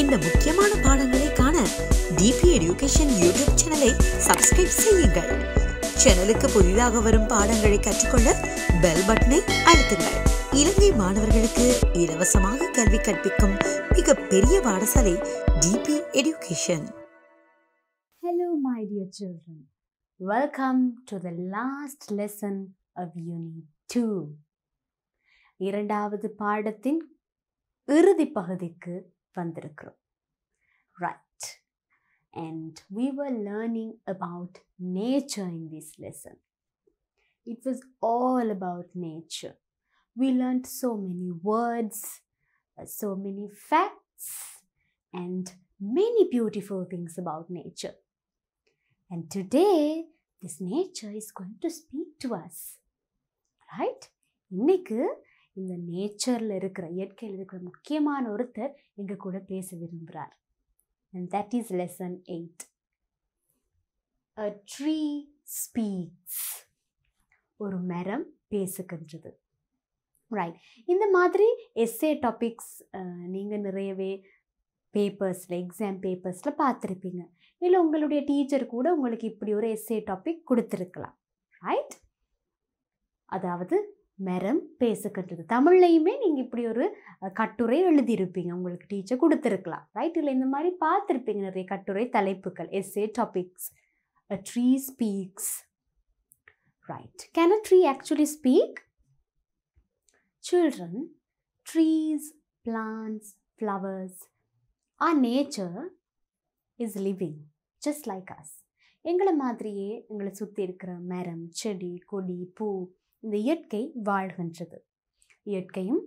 இந்த முக்கியமான பாடங்களை காண டிபி எடியூகேஷன் யூடியூப் சேனலை சப்ஸ்கிரைப் செய்யுங்கள் சேனலுக்கு புதிதாக வரும் பாடங்களை கற்றுக்கொள்ள பெல் பட்டனை அழுத்துங்கள் இலங்கை மாணவர்களுக்கு இலவசமாக கல்வி கற்பிக்கும் மிக பெரிய பாடசாலை DP education Hello, my dear children. Welcome to the last lesson of Unit 2. இரண்டாவது பாடத்தின் இறுதி பகுதிக்கு வந்திருக்கிறோம் right and we were learning about nature in this lesson. It was all about nature. We learned so many words, uh, so many facts, and many beautiful things about nature. And today, this nature is going to speak to us. Right? இன்னைக்கு இந்த நேச்சரில் இருக்கிற இயற்கையில் இருக்கிற முக்கியமான ஒருத்தர் எங்கள் கூட பேச விரும்புகிறார் and that is lesson eight a tree speaks ஒரு மரம் பேசுகின்றது. ரைட் இந்த மாதிரி எஸ்ஏ டாபிக்ஸ் நீங்கள் நிறையவே பேப்பர்ஸில் எக்ஸாம் பேப்பர்ஸில் பார்த்துருப்பீங்க. இல்லை உங்களுடைய டீச்சர் கூட உங்களுக்கு இப்படி ஒரு எஸ்ஏ டாபிக் கொடுத்துருக்கலாம். ரைட் அதாவது மரம் பேசுகின்றது தமிழ்லையுமே நீங்கள் இப்படி ஒரு கட்டுரை எழுதியிருப்பீங்க. உங்களுக்கு டீச்சர் கொடுத்துருக்கலாம். ரைட் இல்லை இந்த மாதிரி பார்த்துருப்பீங்க நிறைய கட்டுரை தலைப்புகள் essay topics a tree speaks right can a tree actually speak children trees plants flowers our nature is living just like us எங்களை மாதிரியே எங்களை சுற்றி இருக்கிற மரம் செடி கொடி பூ இந்த இயற்கை வாழ்கின்றது. இயற்கையும்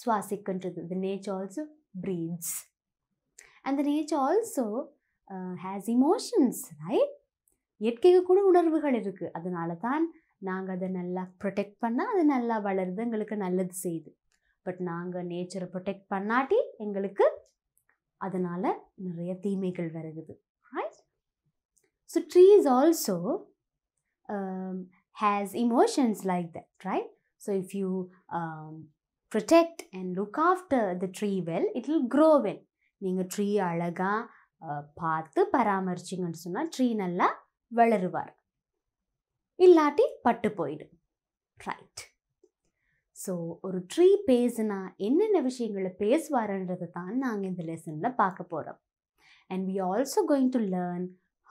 சுவாசிக்கின்றது. The nature also breathes and the nature also has emotions right இயற்கைக்கு கூட உணர்வுகள் இருக்குது அதனால தான் நாங்கள் அதை நல்லா ப்ரொடெக்ட் பண்ணால் அது நல்லா வளருது எங்களுக்கு நல்லது செய்யுது. பட் நாங்கள் நேச்சரை ப்ரொடெக்ட் பண்ணாட்டி எங்களுக்கு அதனால் நிறைய தீமைகள் வருகுது. Right so trees also has emotions like that right? So if you um, protect and look after the tree well it will grow well. நீங்கள் ட்ரீ அழகாக பார்த்து பராமரிச்சிங்கன்னு சொன்னால் ட்ரீ நல்லா வளருவார். இல்லாட்டி பட்டு போயிடும். ரைட் ஸோ ஒரு ட்ரீ பேசுனா என்னென்ன விஷயங்களை பேசுவாருன்றது தான் நாங்கள் இந்த லெசனில் பார்க்க போகிறோம் and we also going to learn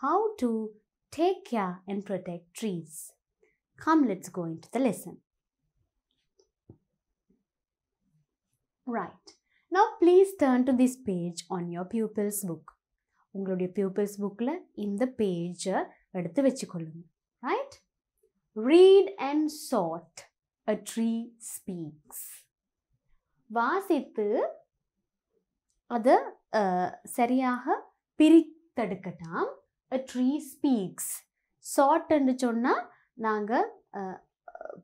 how to take care and protect trees Come, let's go into the lesson right now please turn to this page on your pupils book உங்களுடைய pupils bookல இந்த page எடுத்து வச்சுக்கொள்ளுங்க right? Read and sort. A tree speaks. வாசித்து அதை சரியாக பிரித்தெடுக்கட்டாம் tree speaks. Sort என்று சொன்னால் நாங்கள்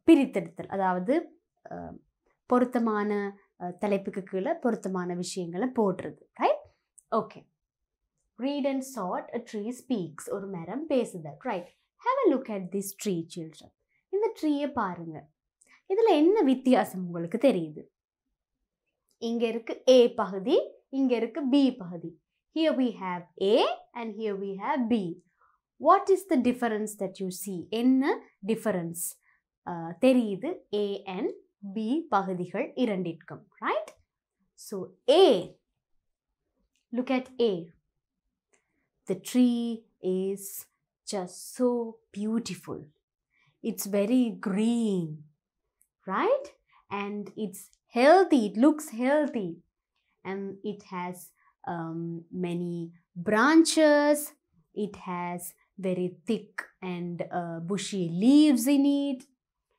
பிரித்தெடுத்தல். அதாவது பொருத்தமான தலைப்புக்கு கீழே பொருத்தமான விஷயங்களை போடுறது. Right okay read and chat a tree speaks ஒரு மரம் பேசுதல். Right have a look at this tree children இந்த ட்ரீயை பாருங்கள் இதில் என்ன வித்தியாசம் உங்களுக்கு தெரியுது? இங்கே இருக்கு ஏ பகுதி இங்கே இருக்கு பி பகுதி. Here we have A and here we have B What is the difference that you see என்ன டிஃபரன்ஸ் தெரியுது ஏ அண்ட் பி பகுதிகள் இரண்டிற்கும் right so uh look at uh the tree is just so beautiful. It's very green, right? And it's healthy, it looks healthy. And it has um, many branches, it has very thick and uh, bushy leaves in it,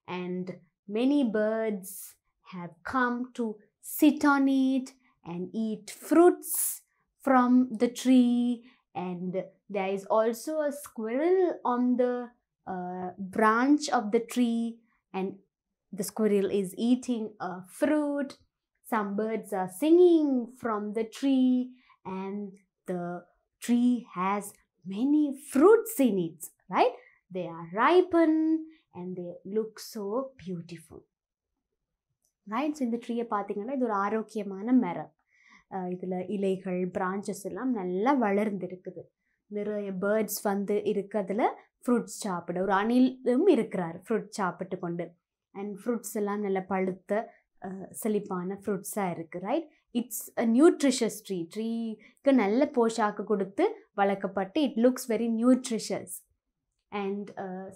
and many birds have come to sit on it and eat fruits from the tree. And there is also a squirrel on the uh, branch of the tree. And the squirrel is eating a fruit. Some birds are singing from the tree. And the tree has many fruits in it right? They are ripened and they look so beautiful. Right so இந்த ட்ரீயை பார்த்தீங்கன்னா இது ஒரு ஆரோக்கியமான மரம். இதில் இலைகள் branches எல்லாம் நல்லா வளர்ந்துருக்குது. நிறைய பேர்ட்ஸ் வந்து இருக்கிறதுல ஃப்ரூட்ஸ் சாப்பிட ஒரு அணிலும் இருக்கிறார் ஃப்ரூட் சாப்பிட்டு கொண்டு. அண்ட் ஃப்ரூட்ஸ் எல்லாம் நல்ல பழுத்த செழிப்பான ஃப்ரூட்ஸாக இருக்குது right it's a nutritious tree ட்ரீக்கு நல்ல போஷாக்கு கொடுத்து வளர்க்கப்பட்டு it looks very nutritious and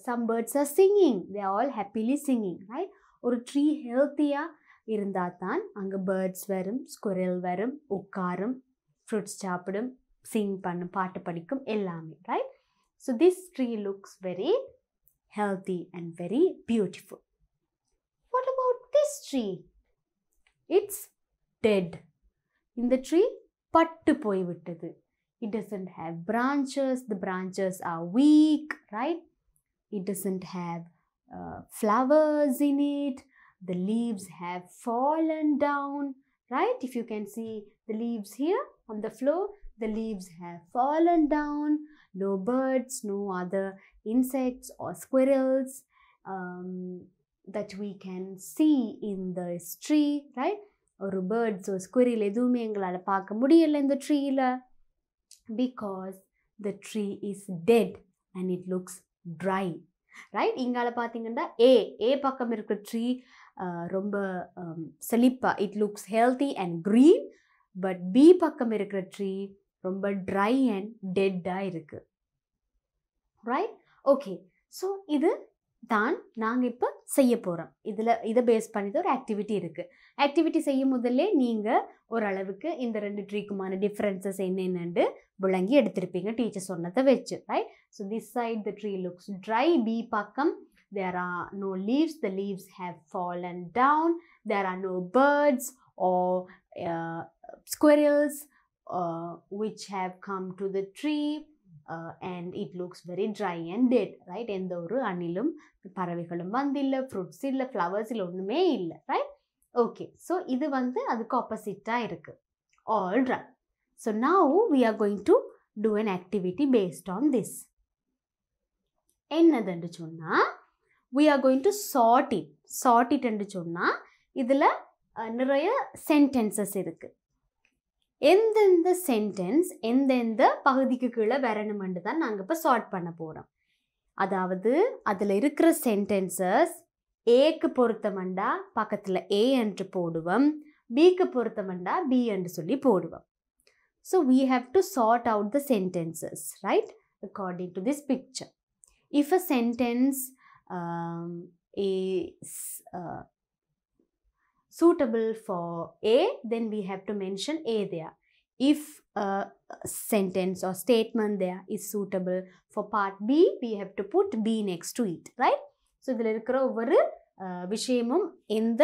some birds are singing they all happily singing right ஒரு ட்ரீ ஹெல்த்தியாக இருந்தால் தான் அங்கே பேர்ட்ஸ் வரும் ஸ்குரல் வரும் உட்காரும் ஃப்ரூட்ஸ் சாப்பிடும் சிங் பண்ணும் பாட்டு படிக்கும் எல்லாமே right so this tree looks very healthy and very beautiful what about this tree it's dead இந்த ட்ரீ பட்டு போய்விட்டது. it doesn't have branches the branches are weak right it doesn't have uh, flowers in it the leaves have fallen down right if you can see the leaves here on the floor the leaves have fallen down no birds no other insects or squirrels um, that we can see in this tree right ஒரு பேர்ட்ஸோ squirrel எதுவுமே எங்களால் பார்க்க முடியல இந்த ட்ரீயில் because the tree is dead and it looks dry right இங்கால பார்த்தீங்கன்னா A A பக்கம் இருக்கிற ட்ரீ ரொம்ப செழிப்பாக it looks healthy and green but B பக்கம் இருக்கிற ட்ரீ ரொம்ப ட்ரை அண்ட் டெட்டாக இருக்குது ரைட் ஓகே ஸோ இது தான் நாங்கள் இப்போ செய்ய போகிறோம் இதில் இதை பேஸ் பண்ணி ஒரு ஆக்டிவிட்டி இருக்குது ஆக்டிவிட்டி செய்யும் முதல்ல நீங்கள் ஓரளவுக்கு இந்த ரெண்டு ட்ரீக்குமான டிஃப்ரென்சஸ் என்னென்னு விளங்கி எடுத்திருப்பீங்க டீச்சர் சொன்னதை வச்சு right so this side the tree looks dry B பக்கம் there are leaves the leaves have have fallen down there are no birds oh uh, which have come to the tree and it looks very dry and dead right எந்த ஒரு அணிலும் பறவைகளும் வந்தில்லை fruits இல்லை flowers இல்லை ஒன்றுமே இல்லை right okay so இது வந்து அதுக்கு ஆப்போசிட்டாக இருக்குது all right so now we are going to do an activity based on this என்னதுன்னு சொன்னால் we are going to sort it sort இட்ன்னு என்று சொன்னால் இதில் நிறைய சென்டென்சஸ் இருக்குது எந்தெந்த சென்டென்ஸ் எந்தெந்த பகுதிக்கு கீழே வரணுமென்று தான் நாங்கள் இப்போ சார்ட் பண்ண போகிறோம் அதாவது அதில் இருக்கிற சென்டென்சஸ் ஏக்கு பொருத்தமண்டா பக்கத்தில் ஏ என்று போடுவோம் பிக்கு பொருத்தமண்டா பி என்று சொல்லி போடுவோம். So we have to sort out the sentences right according to this picture if a sentence is suitable for A, then we have to mention A there. If a sentence or statement there is suitable for part B, we have to put B next to it, right? So இதில் இருக்கிற ஒவ்வொரு விஷயமும் எந்த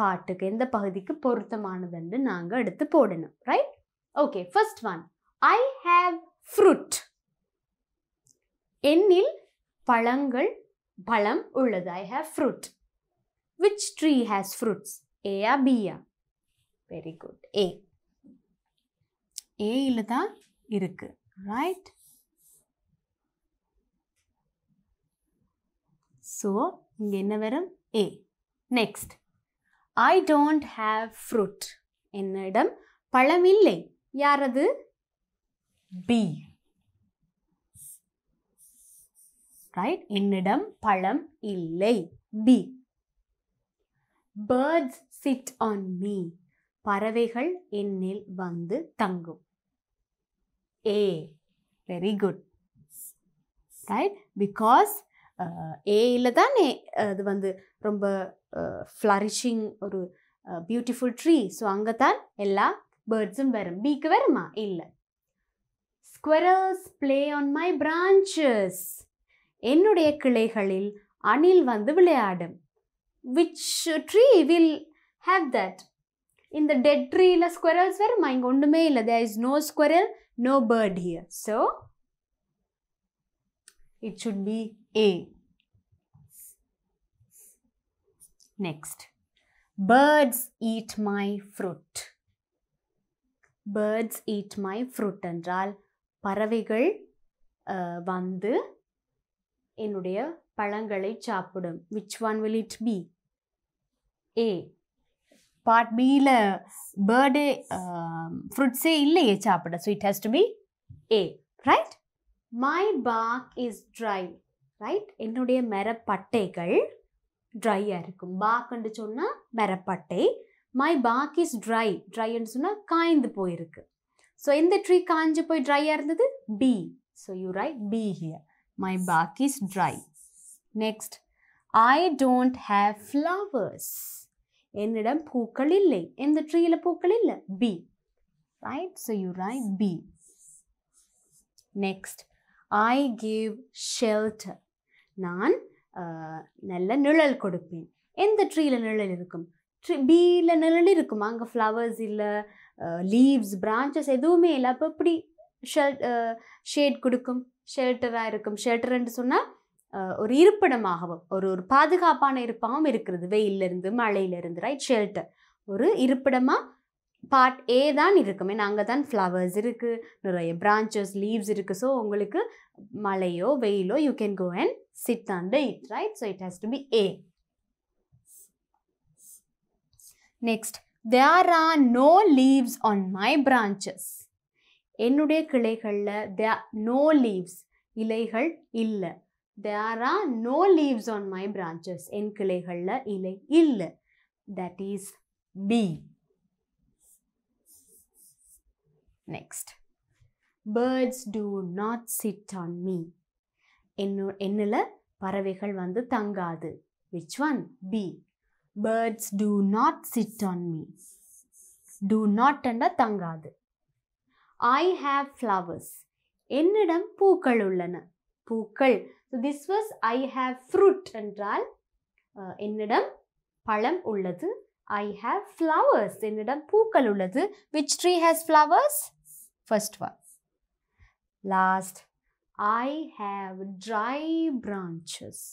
பாட்டுக்கு எந்த பகுதிக்கு பொருத்தமானதுன்னு நாங்கள் எடுத்து போடணும் right okay first one I have fruit என்னில் பழங்கள் பழம் உள்ளது I have fruit which tree has fruits ஏயா பியா வெரி குட் ஏ ஏயில் தான் இருக்கு. ரைட் ஸோ இங்கே என்ன வரும்? A next I don't have fruit என்னிடம் பழம் இல்லை யாரது பி ரைட் என்னிடம் பழம் இல்லை. B birds sit on me பறவைகள் என்னில் வந்து தங்கும். A very good right because ஏயில் தானே அது வந்து ரொம்ப uh, ஃப்ளரிஷிங் ஒரு பியூட்டிஃபுல் ட்ரீ ஸோ அங்கே தான் எல்லா பேர்ட்ஸும் வரும். பிக்கு வருமா? இல்லை. Squirrels play on my branches என்னுடைய கிளைகளில் அணில் வந்து விளையாடும். Which tree will have that இந்த டெட் ட்ரீல ஸ்குவரல்ஸ் வருமா இங்கே ஒன்றுமே இல்லை there is no squirrel no bird here so it should be A. Next. Birds eat my fruit. Birds eat my fruit என்றால் பறவைகள் அஹ், வந்து என்னுடைய பழங்களை சாப்பிடும் which one will it be A. Part பியில் பர்த்டே ஃப்ரூட்ஸே இல்லையே சாப்பிட. So it has to be A right my bark is dry right என்னுடைய மரப்பட்டைகள் ட்ரையாக இருக்கும். பாக்குன்னு சொன்னால் மரப்பட்டை. மை பாக் இஸ் ட்ரை ட்ரைன்னு சொன்னால் காய்ந்து போயிருக்கு. ஸோ எந்த ட்ரீ காய்ஞ்சு போய் ட்ரையாக இருந்தது? B so you write B here my bark is dry next I don't have flowers என்னிடம் பூக்கள் இல்லை எந்த ட்ரீயில் பூக்கள் இல்லை? B right so you write B next I give shelter நான் நல்ல நிழல் கொடுப்பேன். எந்த ட்ரீயில் நிழல் இருக்கும்? ட்ரீ பீயில் நிழல் இருக்கும்? அங்கே ஃப்ளவர்ஸ் இல்லை லீவ்ஸ் பிரான்ச்சஸ் எதுவுமே இல்லை. அப்போ எப்படி ஷெல் ஷேட் கொடுக்கும்? ஷெல்டராக இருக்கும். ஷெல்டர்ன்னு சொன்னால் ஒரு இருப்பிடமாகவும் ஒரு ஒரு பாதுகாப்பான இருப்பாகவும் இருக்கிறது. வெயிலிருந்து மழையிலிருந்து ரைட் ஷெல்டர் ஒரு இருப்பிடமாக பார்ட் ஏ தான் இருக்குமே. நாங்கள் அங்கே தான் ஃப்ளவர்ஸ் இருக்குது நிறைய பிரான்ச்சஸ் லீவ்ஸ் இருக்குது ஸோ உங்களுக்கு மழையோ வெயிலோ you can go and sit under it right so it has to be A next there are no leaves on my branches என்னுடைய கிளைகளில் தே நோ லீவ்ஸ் இலைகள் இல்லை. There are no leaves on my branches என் கிளைகளில் இலை இல்லை. That is B next birds do not sit on me என்னோ என்னில் பறவைகள் வந்து தங்காது. Which one B birds do not sit on me do not என்ற தங்காது. ஐ ஹாவ் ஃப்ளவர்ஸ் என்னிடம் பூக்கள் உள்ளன. பூக்கள் this was I have fruit என்றால் அஹ், என்னிடம் பழம் உள்ளது. ஐ ஹாவ் ஃப்ளவர்ஸ் என்னிடம் பூக்கள் உள்ளது. Which tree has flowers first one last I have dry branches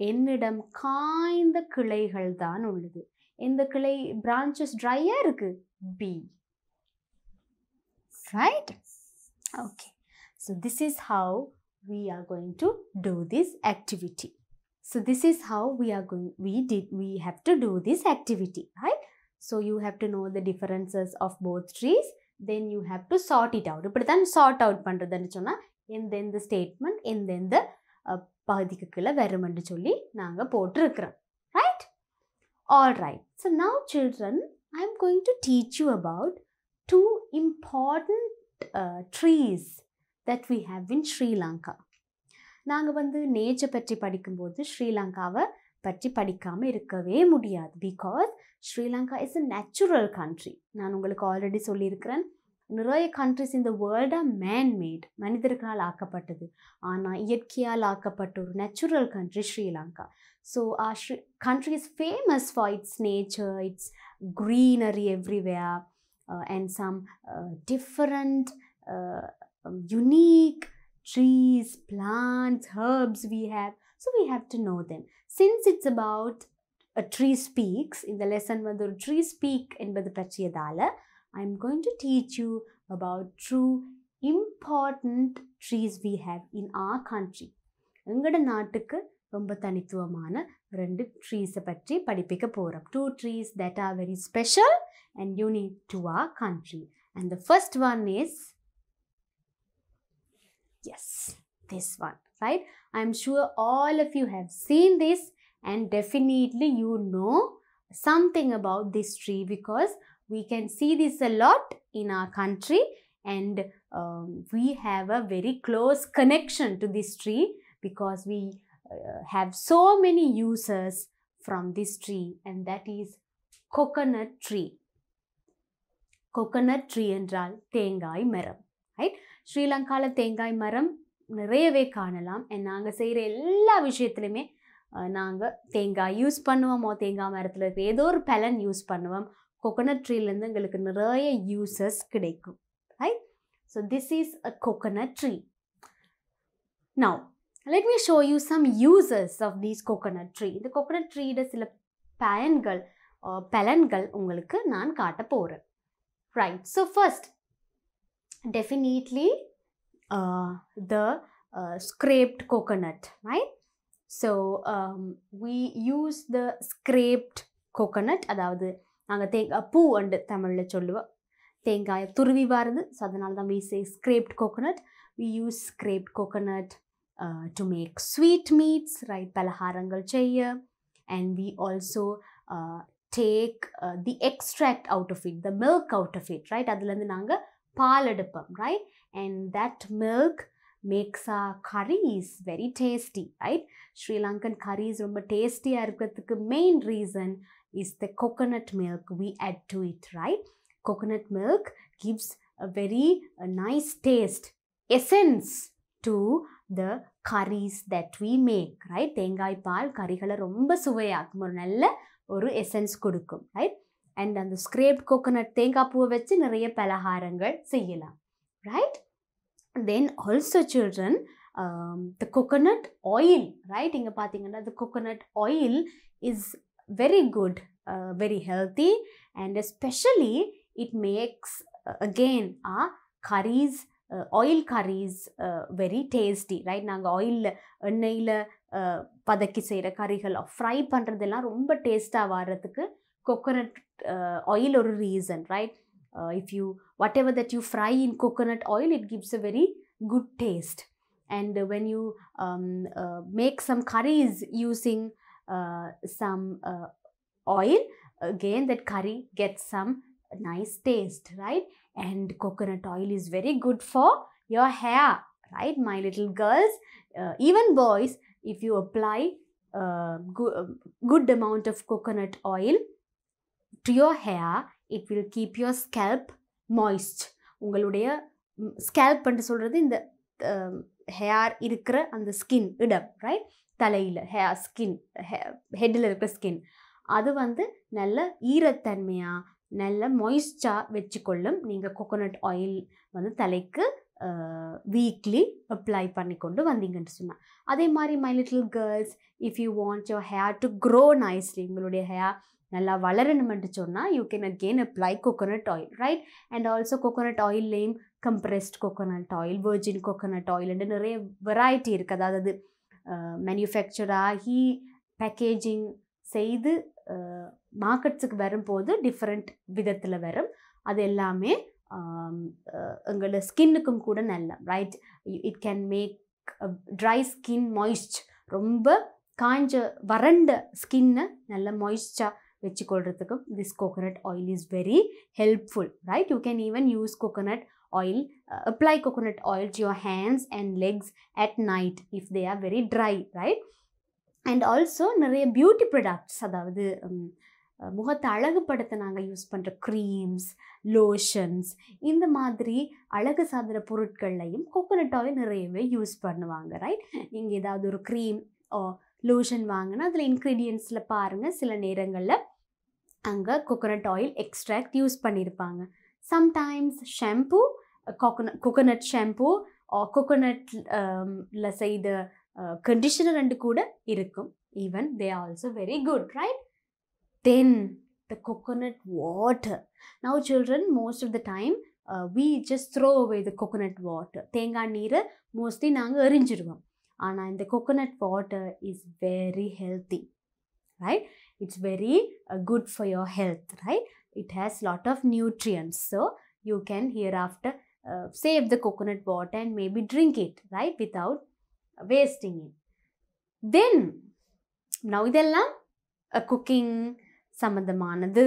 என்னிடம் காய்ந்த கிளைகள் தான் உள்ளது. இந்த கிளை பிரான்ச்சஸ் ட்ரையாக இருக்கு? B right okay so this is how we are going to do this activity so this is how we are going we did we have to do this activity right so you have to know the differences of both trees then you have to sort it out இப்படி தான் sort out பண்ணுறதுன்னு சொன்னால் எந்தெந்த statement எந்தெந்த அஹ், பகுதிக்கு கீழே வருமென்று சொல்லி நாங்கள் போட்டிருக்கிறோம் right all right so now children I am going to teach you about two important trees that we have in Sri Lanka நாங்கள் வந்து நேச்சர் பற்றி படிக்கும்போது ஸ்ரீலங்காவை பற்றி படிக்காமல் இருக்கவே முடியாது. Because Sri Lanka is a natural country நான் உங்களுக்கு ஆல்ரெடி சொல்லியிருக்கிறேன். நிறைய கண்ட்ரிஸ் இந்த வேர்ல்டாக மேன்மேட் மனிதர்களால் ஆக்கப்பட்டது. ஆனால் இயற்கையால் ஆக்கப்பட்ட ஒரு natural country Sri Lanka so ah Sri country is famous for its nature it's greenery everywhere uh, and some uh, different uh, unique trees, plants, herbs we have. So we have to know them. Since it's about a tree speaks, in the lesson வந்து ஒரு tree speak என்பது பற்றியதால I'm going to teach you about true important trees we have in our country. எங்களோட நாட்டுக்கு ரொம்ப தனித்துவமான ரெண்டு ட்ரீஸை பற்றி படிப்பிக்க போகிறோம் two trees that are very special and unique to our country and the first one is yes this one right i'm sure all of you have seen this and definitely you know something about this tree because we can see this a lot in our country and um, we have a very close connection to this tree because we uh, have so many uses from this tree and that is coconut tree coconut tree என்றால் தேங்காய் மரம் right ஸ்ரீலங்காவில் தேங்காய் மரம் நிறையவே காணலாம். நாங்கள் செய்கிற எல்லா விஷயத்துலையுமே நாங்கள் தேங்காய் யூஸ் பண்ணுவோமோ. தேங்காய் மரத்தில் இருக்க ஏதோ ஒரு பலன் யூஸ் பண்ணுவோம். கோகோனட் ட்ரீலேருந்து எங்களுக்கு நிறைய யூசஸ் கிடைக்கும். Right so this is a coconut tree now let me show you some uses of these coconut tree இந்த கோகோனட் ட்ரீட சில பயன்கள் பலன்கள் உங்களுக்கு நான் காட்ட போகிறேன் right so first definitely uh, the uh, scraped coconut right so um, we use the scraped coconut அதாவது நாங்கள் தேங்காய் பூ அண்டு தமிழில் சொல்லுவோம் தேங்காயை துருவி வாருது ஸோ அதனால தான் we say scraped coconut we use scraped coconut uh, to make sweet meats right பலகாரங்கள் செய்ய and we also uh, take uh, the extract out of it the milk out of it right அதுலேருந்து நாங்கள் பால் எடுப்போம் right and that milk makes ah curries very tasty right Sri Lankan curries ரொம்ப டேஸ்டியாக இருக்கிறதுக்கு main reason is the coconut milk we add to it right coconut milk gives a very nice taste essence to the curries that we make right தேங்காய் பால் கறிகளை ரொம்ப சுவையாக்கும் ஒரு நல்ல ஒரு essence கொடுக்கும் ரைட் அண்ட் அந்த ஸ்க்ரேப் கோகோனட் தேங்காய் பூவை வச்சு நிறைய பலகாரங்கள் செய்யலாம். Right then also children the coconut oil right இங்கே பார்த்தீங்கன்னா the coconut oil is very good very healthy and especially it makes again ah curries oil curries very tasty right நாங்கள் ஆயிலில் எண்ணெயில் பதக்கி செய்கிற கறிகள் ஃப்ரை பண்ணுறதெல்லாம் ரொம்ப டேஸ்ட்டாக வர்றதுக்கு coconut uh, oil or a reason, right? Uh, if you whatever that you fry in coconut oil, it gives a very good taste. And uh, when you um, uh, make some curries using uh, some uh, oil, again that curry gets some nice taste, right? And coconut oil is very good for your hair, right? My little girls, even boys, if you apply uh, um, good amount of coconut oil to your hair it will keep your scalp moist உங்களுடைய ஸ்கேல்ப்ன்ட்டு சொல்கிறது இந்த hair இருக்கிற அந்த skin இடம் right தலையில் hair skin ஹெட்டில் இருக்கிற skin அது வந்து நல்ல ஈரத்தன்மையாக நல்ல மாய்ஸ்டாக வச்சுக்கொள்ளும். நீங்கள் கோகோனட் ஆயில் வந்து தலைக்கு வீக்லி அப்ளை பண்ணி கொண்டு வந்தீங்கன்னு சொன்னால் அதே மாதிரி my little girls if you want your hair to grow nicely உங்களுடைய ஹேர் நல்லா வளரணுமென்று சொன்னால் you can again apply coconut oil right and also coconut ஆயில்லேயும் compressed coconut oil virgin coconut ஆயில்ன்ட்டு நிறைய வெரைட்டி இருக்குது அதாவது மேனுஃபேக்சர் ஆகி பேக்கேஜிங் செய்து மார்க்கெட்ஸுக்கு வரும்போது டிஃப்ரெண்ட் விதத்தில் வரும். அது எல்லாமே எங்களோட ஸ்கின்னுக்கும் கூட நல்ல right it can make dry skin moist ரொம்ப காஞ்ச வறண்ட ஸ்கின்னை நல்ல மாய்ஸ்டாக வச்சுக்கொள்றதுக்கும் this coconut oil is very helpful right you can even use coconut oil apply coconut oil to your hands and legs at night if they are very dry right and also நிறைய beauty products அதாவது முகத்தை அழகுபடுத்த நாங்கள் use பண்ணுற creams lotions இந்த மாதிரி அழகு சாதன பொருட்கள்லையும் கோகோனட் ஆயில் நிறையவே யூஸ் பண்ணுவாங்க ரைட் நீங்கள் ஏதாவது ஒரு க்ரீம் லோஷன் வாங்கினா அதில் இன்க்ரீடியன்ஸில் பாருங்கள் சில நேரங்களில் அங்கே கோகோனட் ஆயில் எக்ஸ்ட்ராக்ட் யூஸ் பண்ணியிருப்பாங்க sometimes shampoo coconut coconut shampoo கோகோனட்ல செய்த கண்டிஷனர் ரெண்டு கூட இருக்கும். Even they also very good right then the coconut water now children most of the time we just throw away the coconut water தேங்காய் நீரை mostly நாங்கள் எரிஞ்சிடுவோம். ஆனால் இந்த coconut water is very healthy right it's very good for your health right it has lot of nutrients so you can hereafter uh, save the coconut water and maybe drink it right without wasting it then now இதெல்லாம் cooking சம்மந்தமானது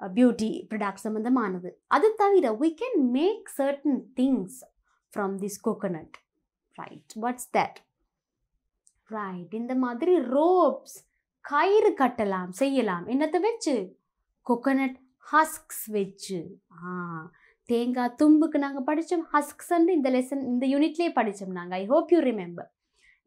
beauty product சம்மந்தமானது அது தவிர we can make certain things from this coconut right what's that right இந்த மாதிரி ropes கயிறு கட்டலாம் செய்யலாம். என்னத்தை வச்சு? கொக்கனட் ஹஸ்க்ஸ் வச்சு. ஆ தேங்காய் தும்புக்கு நாங்கள் படித்தோம் ஹஸ்க்ஸ்ன்னு இந்த லெசன் இந்த யூனிட்லேயே படித்தோம் நாங்கள் ஐ ஹோப் யூ ரிமெம்பர்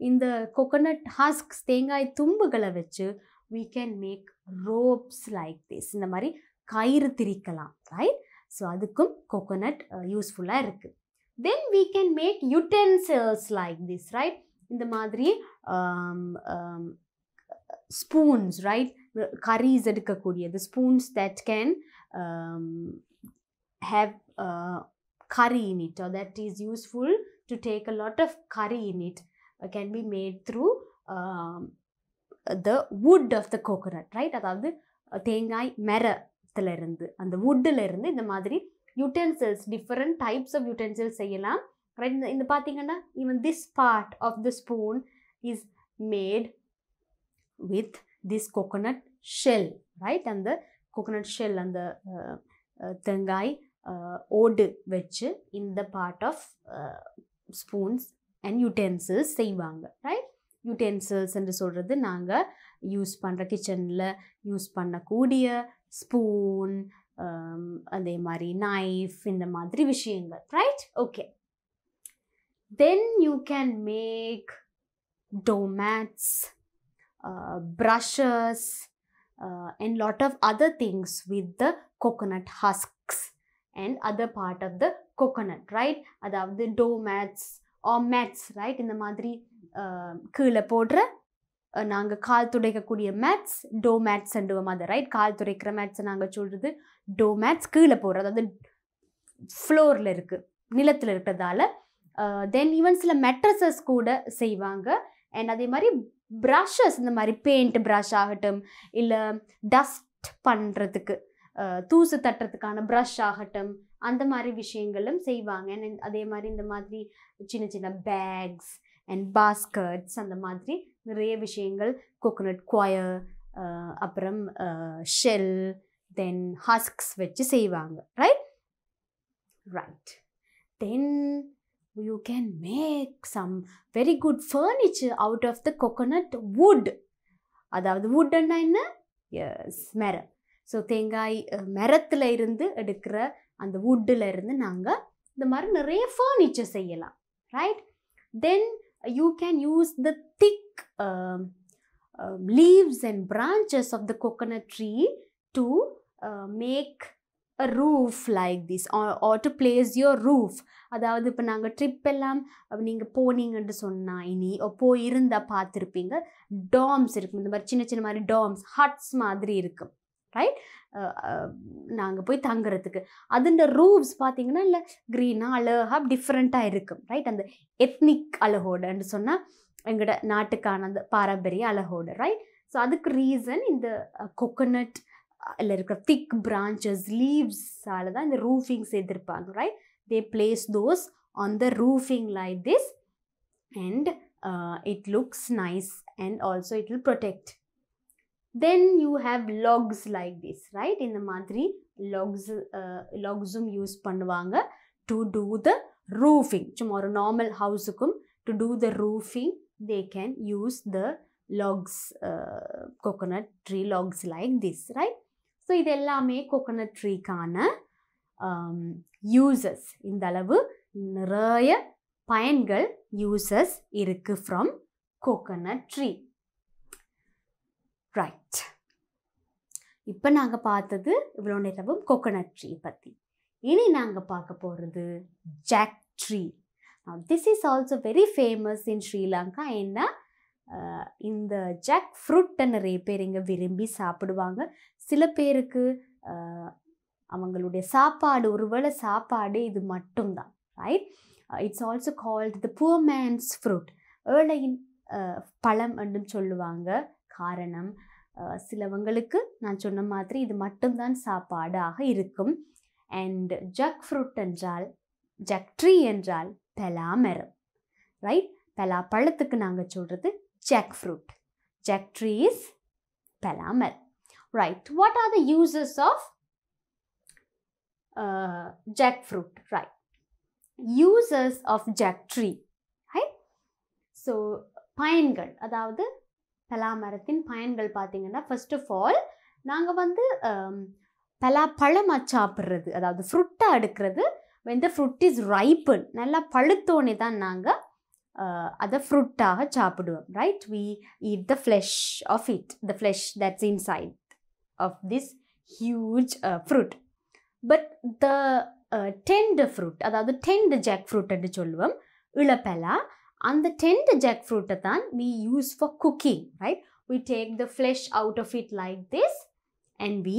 இந்த கொக்கனட் ஹஸ்க்ஸ் தேங்காய் தும்புகளை வச்சு we can make ropes like this இந்த மாதிரி கயிறு திரிக்கலாம் ரைட் ஸோ அதுக்கும் கோகோனட் யூஸ்ஃபுல்லாக இருக்குது then we can make utensils like this right இந்த மாதிரி spoons right curries எடுக்கக்கூடியது. Spoons that can have curry in it or that is useful to take a lot of curry in it. Uh, can be made through of the wood of the coconut right? அதாவது தேங்காய் மரத்துல இருந்து அந்த woodல இருந்து இந்த மாதிரி utensils different types of utensils செய்யலாம். Right இந்த இந்த பார்த்தீங்கன்னா even this part of the spoon is made with this coconut shell right அந்த கோகோனட் ஷெல் அந்த தேங்காய் ஓடு வச்சு இந்த part of spoons and utensils செய்வாங்க ரைட் யூட்டென்சில்ஸ் என்று சொல்கிறது நாங்கள் யூஸ் பண்ணுற கிச்சனில் யூஸ் பண்ணக்கூடிய ஸ்பூன் um, அதே மாதிரி நைஃப் இந்த மாதிரி விஷயங்கள் right okay then you can make doormats Uh, brushes uh, and lot of other things with the coconut husks and other part of the coconut right? அதாவது டோமேட்ஸ் or mats right? இந்த மாதிரி uh, கீழே போடுற நாங்கள் கால் துடைக்கக்கூடிய மேட்ஸ் டோ மேட்ஸ் அண்டுவோம் அதை ரைட் கால் துடைக்கிற மேட்ஸை நாங்கள் சொல்கிறது டோ மேட்ஸ் கீழே போடுறது அதாவது ஃப்ளோரில் இருக்குது நிலத்தில் இருக்கிறதால தென் ஈவன் சில மெட்ரஸஸ் கூட செய்வாங்க. அண்ட் அதே மாதிரி ப்ரஷஸ் இந்த மாதிரி பெயிண்ட் ப்ரஷ் ஆகட்டும் இல்லை டஸ்ட் பண்ணுறதுக்கு தூசு தட்டுறதுக்கான ப்ரஷ் ஆகட்டும் அந்த மாதிரி விஷயங்களும் செய்வாங்க. அதே மாதிரி இந்த மாதிரி சின்ன சின்ன பேக்ஸ் அண்ட் பாஸ்கட்ஸ் அந்த மாதிரி நிறைய விஷயங்கள் கோகோனட் குவயர் அப்புறம் ஷெல் தென் ஹஸ்க்ஸ் வச்சு செய்வாங்க. Right right then you can make some very good furniture out of the coconut wood அதாவது வுட்னா என்ன? எஸ் மரம். ஸோ தேங்காய் மரத்தில் இருந்து எடுக்கிற அந்த வுட்டில் இருந்து நாங்கள் இந்த மாதிரி நிறைய ஃபர்னிச்சர் செய்யலாம். Right then you can use the thick leaves and branches of the coconut tree to make roof like this or to place to roof அதாவது இப்போ நாங்கள் ட்ரிப் எல்லாம் நீங்கள் போனீங்கன்னு சொன்னால் இனி போயிருந்தா பார்த்துருப்பீங்க. டாம்ஸ் இருக்கும். இந்த மாதிரி சின்ன சின்ன மாதிரி டாம்ஸ் ஹட்ஸ் மாதிரி இருக்கும். ரைட் நாங்கள் போய் தங்குறதுக்கு. அதுன்ற ரூஃப்ஸ் பார்த்தீங்கன்னா இல்லை க்ரீனாக அழகாக டிஃப்ரெண்ட்டாக இருக்கும். ரைட் அந்த எத்னிக் அழகோடன்னு சொன்னால் எங்களோட நாட்டுக்கான அந்த பாரம்பரிய அழகோடு. ரைட் ஸோ அதுக்கு ரீசன் இந்த கொக்கனட் அதில் இருக்கிற திக் பிரான்ச்சஸ் லீவ்ஸால தான் இந்த roofing செய்திருப்பாங்க right they place those on the roofing like this and it looks nice and also it will protect then you have logs like this right இந்த மாதிரி lakhs லாக்ஸும் use பண்ணுவாங்க to two the roofing சும்மா ஒரு normal ஹவுஸுக்கும் to do the roofing they can use the logs coconut tree logs like this right So இது எல்லாமே coconut ட்ரீக்கான uses um, இந்த அளவு நிறைய பயன்கள் யூசஸ் இருக்குது ஃப்ரம் கோகோனட் ட்ரீ ரைட் இப்போ நாங்கள் பார்த்தது இவ்வளோ நேரமும் கோகோனட் ட்ரீ பற்றி இனி நாங்கள் பார்க்க போகிறது jack tree this is also very famous in Sri Lanka ஏன்னா இந்த ஜாக் ஃப்ரூட்டை நிறைய பேர் இங்கே விரும்பி சாப்பிடுவாங்க. சில பேருக்கு அவங்களுடைய சாப்பாடு ஒருவேளை சாப்பாடு இது மட்டும்தான் right it's also called the poor man's fruit ஏழையின் பழம் என்றும் சொல்லுவாங்க. காரணம் சிலவங்களுக்கு நான் சொன்ன மாதிரி இது மட்டும்தான் சாப்பாடாக இருக்கும். அண்ட் ஜக் ஃப்ரூட் என்றால் ஜக் ட்ரீ என்றால் பெலாமரம் ரைட் பலா பழத்துக்கு நாங்கள் சொல்கிறது jackfruit. Fruit tree tree is right. What are the uses of uh, jackfruit right. Uses of jack tree. Right. So பயன்கள். அதாவது பலாமரத்தின் பயன்கள் பார்த்தீங்கன்னா ஃபர்ஸ்ட் ஆஃப் ஆல் நாங்கள் வந்து um, பலா பழமாக சாப்பிட்றது அதாவது ஃப்ரூட்டாக எடுக்கிறது வெந்த ஃப்ரூட் இஸ் ரைப்பன் நல்லா பழுத்தோனே தான் நாங்கள் அதை ஃப்ரூட்டாக சாப்பிடுவோம் right we eat the flesh of it the flesh that's inside of this huge uh, fruit. But the uh, tender fruit அதாவது டெண்ட் ஜாக் ஃப்ரூட்னு சொல்லுவோம் இளப்பலா அந்த டெண்ட் ஜாக் ஃப்ரூட்டை தான் we use for cooking right we take the flesh out of it like this and we